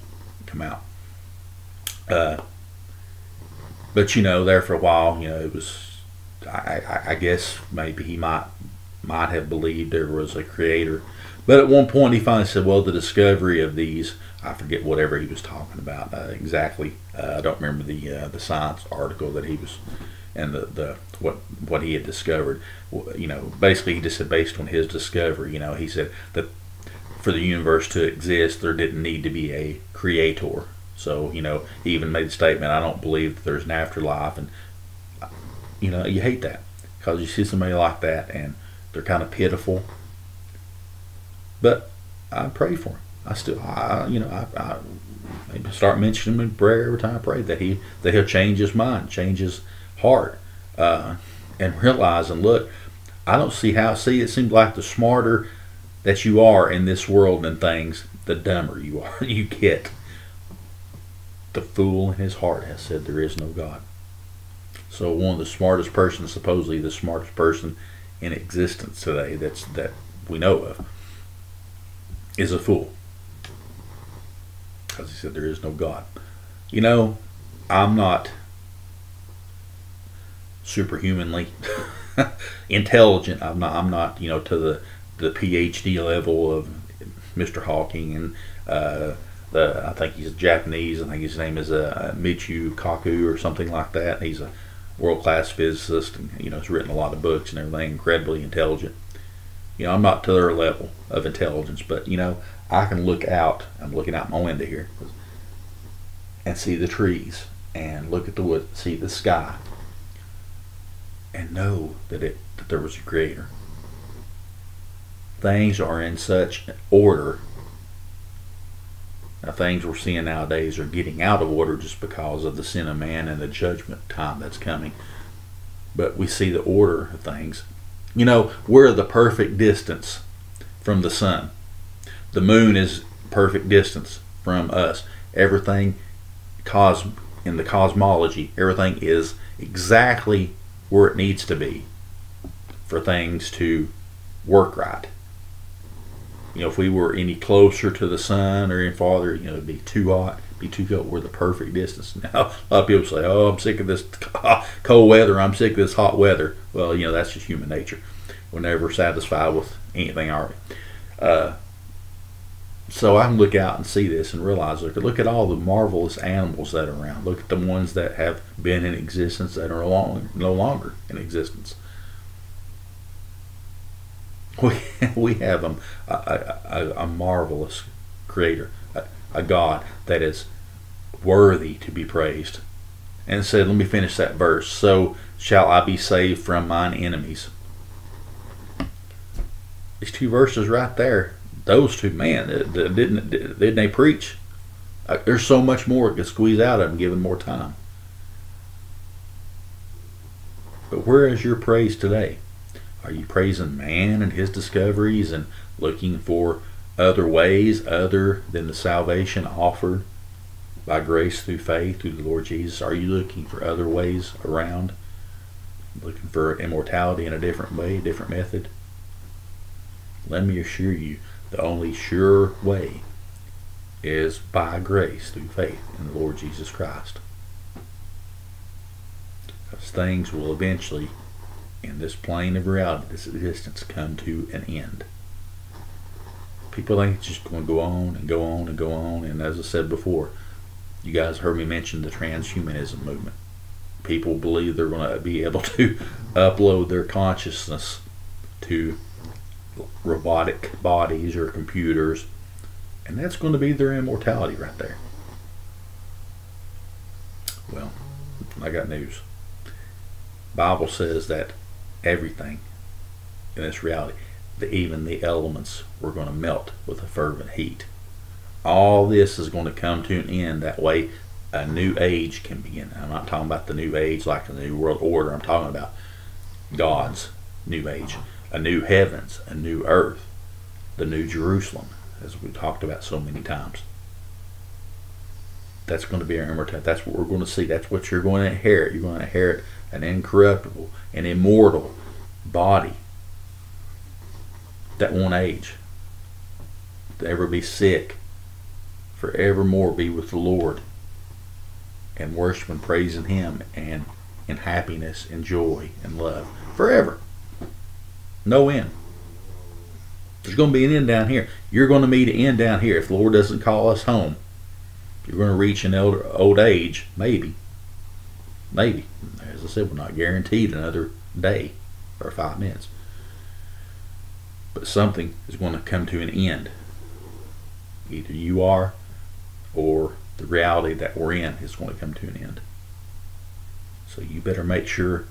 come out. Uh, but you know, there for a while, you know, it was. I, I, I guess maybe he might might have believed there was a creator, but at one point he finally said, "Well, the discovery of these." I forget whatever he was talking about uh, exactly. Uh, I don't remember the uh, the science article that he was and the, the what what he had discovered. You know, basically he just said based on his discovery. You know, he said that for the universe to exist, there didn't need to be a creator. So, you know, he even made the statement, I don't believe that there's an afterlife. And, you know, you hate that because you see somebody like that and they're kind of pitiful. But I pray for him. I still, I, you know, I, I start mentioning him in prayer every time I pray that he that he'll change his mind, change his heart, uh, and realize and look. I don't see how. See, it seems like the smarter that you are in this world and things, the dumber you are <laughs> you get. The fool in his heart has said there is no God. So one of the smartest persons, supposedly the smartest person in existence today, that's that we know of, is a fool. Because he said there is no God. You know, I'm not superhumanly <laughs> intelligent. I'm not. I'm not. You know, to the the PhD level of Mr. Hawking and uh, the I think he's Japanese. I think his name is uh, Michio Kaku or something like that. He's a world class physicist and you know has written a lot of books and everything. Incredibly intelligent. You know, I'm not to their level of intelligence, but you know, I can look out. I'm looking out my window here and see the trees and look at the wood, see the sky, and know that it that there was a creator things are in such order. Now, things we're seeing nowadays are getting out of order just because of the sin of man and the judgment time that's coming. But we see the order of things. You know, we're the perfect distance from the sun. The moon is perfect distance from us. Everything cos in the cosmology, everything is exactly where it needs to be for things to work right you know, if we were any closer to the sun or any farther, you know, it'd be too hot, be too cold. We're the perfect distance. <laughs> Now, a lot of people say, "Oh, I'm sick of this <laughs> cold weather. I'm sick of this hot weather." Well, you know, that's just human nature. We're never satisfied with anything, are we? Uh, so I can look out and see this and realize, look, look at all the marvelous animals that are around. Look at the ones that have been in existence that are long, no longer in existence. <laughs> We, we have a, a, a, marvelous creator, a, a God that is worthy to be praised. And said, let me finish that verse. So shall I be saved from mine enemies. These two verses right there, those two, man, didn't didn't they preach? Uh, there's so much more to squeeze out of them given more time. But where is your praise today? Are you praising man and his discoveries and looking for other ways other than the salvation offered by grace through faith through the Lord Jesus? Are you looking for other ways around? Looking for immortality in a different way, a different method? Let me assure you, the only sure way is by grace through faith in the Lord Jesus Christ. Those things will eventually, in this plane of reality, this existence, come to an end. People think it's just going to go on and go on and go on. And as I said before, you guys heard me mention the transhumanism movement. People believe they're going to be able to <laughs> upload their consciousness to robotic bodies or computers, and that's going to be their immortality right there. Well, I got news. Bible says that everything in this reality, the, even the elements, were going to melt with a fervent heat. All this is going to come to an end. That way, a new age can begin. I'm not talking about the new age like the new world order. I'm talking about God's new age, a new heavens, a new earth, the new Jerusalem, as we talked about so many times. That's going to be our immortality. That's what we're going to see. That's what you're going to inherit. You're going to inherit an incorruptible, an immortal body that won't age, to ever be sick, forevermore be with the Lord, and worship and praising Him, and in happiness and joy and love forever. No end. There's going to be an end down here. You're going to meet an end down here if the Lord doesn't call us home. You're going to reach an old, old age, maybe. Maybe. As I said, we're not guaranteed another day or five minutes. But something is going to come to an end. Either you are or the reality that we're in is going to come to an end. So you better make sure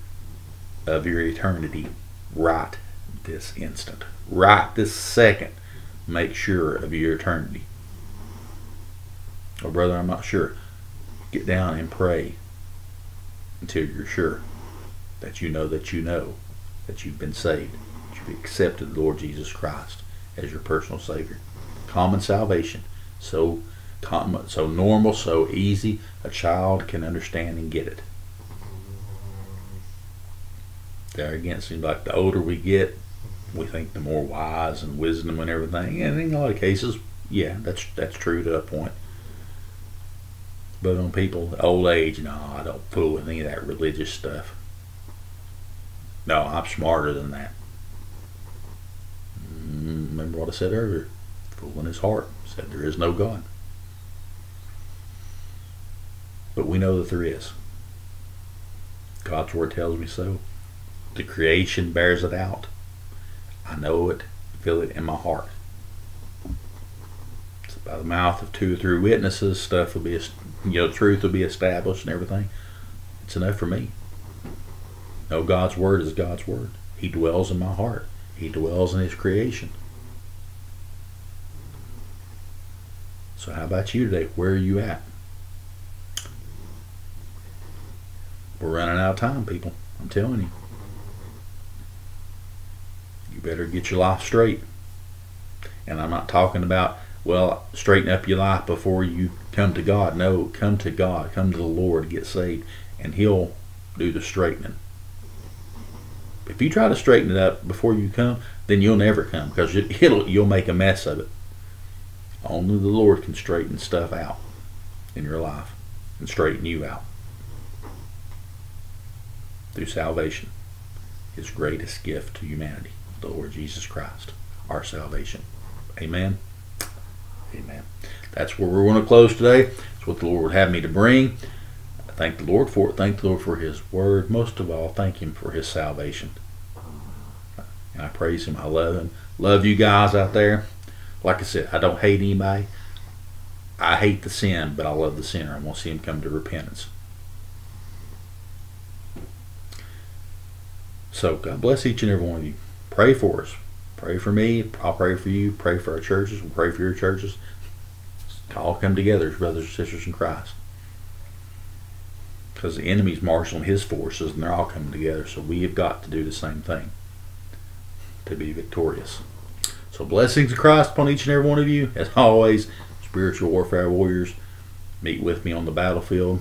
of your eternity right this instant, right this second. Make sure of your eternity. Oh, brother, I'm not sure. Get down and pray until you're sure that you know that you know that you've been saved, that you've accepted the Lord Jesus Christ as your personal Savior. Common salvation, so common, so normal, so easy, a child can understand and get it. There again, it seems like the older we get, we think the more wise and wisdom and everything. And in a lot of cases, yeah, that's that's true to a point. But on people old age, no, I don't fool with any of that religious stuff. No, I'm smarter than that. Mm, remember what I said earlier? Fool in his heart said there is no God. But we know that there is. God's word tells me so. The creation bears it out. I know it, feel it in my heart. It's by the mouth of two or three witnesses, stuff will be, you know, truth will be established and everything. It's enough for me. No, God's word is God's word. He dwells in my heart. He dwells in His creation. So, how about you today? Where are you at? We're running out of time, people. I'm telling you. Better get your life straight. And I'm not talking about, well, straighten up your life before you come to God. No, come to God. Come to the Lord, get saved, and He'll do the straightening. If you try to straighten it up before you come, then you'll never come because it'll, you'll make a mess of it. Only the Lord can straighten stuff out in your life and straighten you out through salvation, His greatest gift to humanity, the Lord Jesus Christ, our salvation. Amen. Amen. That's where we're going to close today. It's what the Lord would have me to bring. I thank the Lord for it. Thank the Lord for His word. Most of all, thank Him for His salvation. And I praise Him. I love Him. Love you guys out there. Like I said, I don't hate anybody. I hate the sin, but I love the sinner. I want to see him come to repentance. So God bless each and every one of you. Pray for us. Pray for me. I'll pray for you. Pray for our churches. Pray for your churches. All come together as brothers and sisters in Christ. Because the enemy's marshaling his forces and they're all coming together. So we have got to do the same thing to be victorious. So blessings of Christ upon each and every one of you. As always, spiritual warfare warriors, meet with me on the battlefield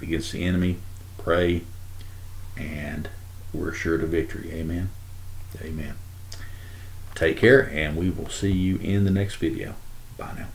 against the enemy. Pray and we're assured of victory. Amen. Amen. Take care, and we will see you in the next video. Bye now.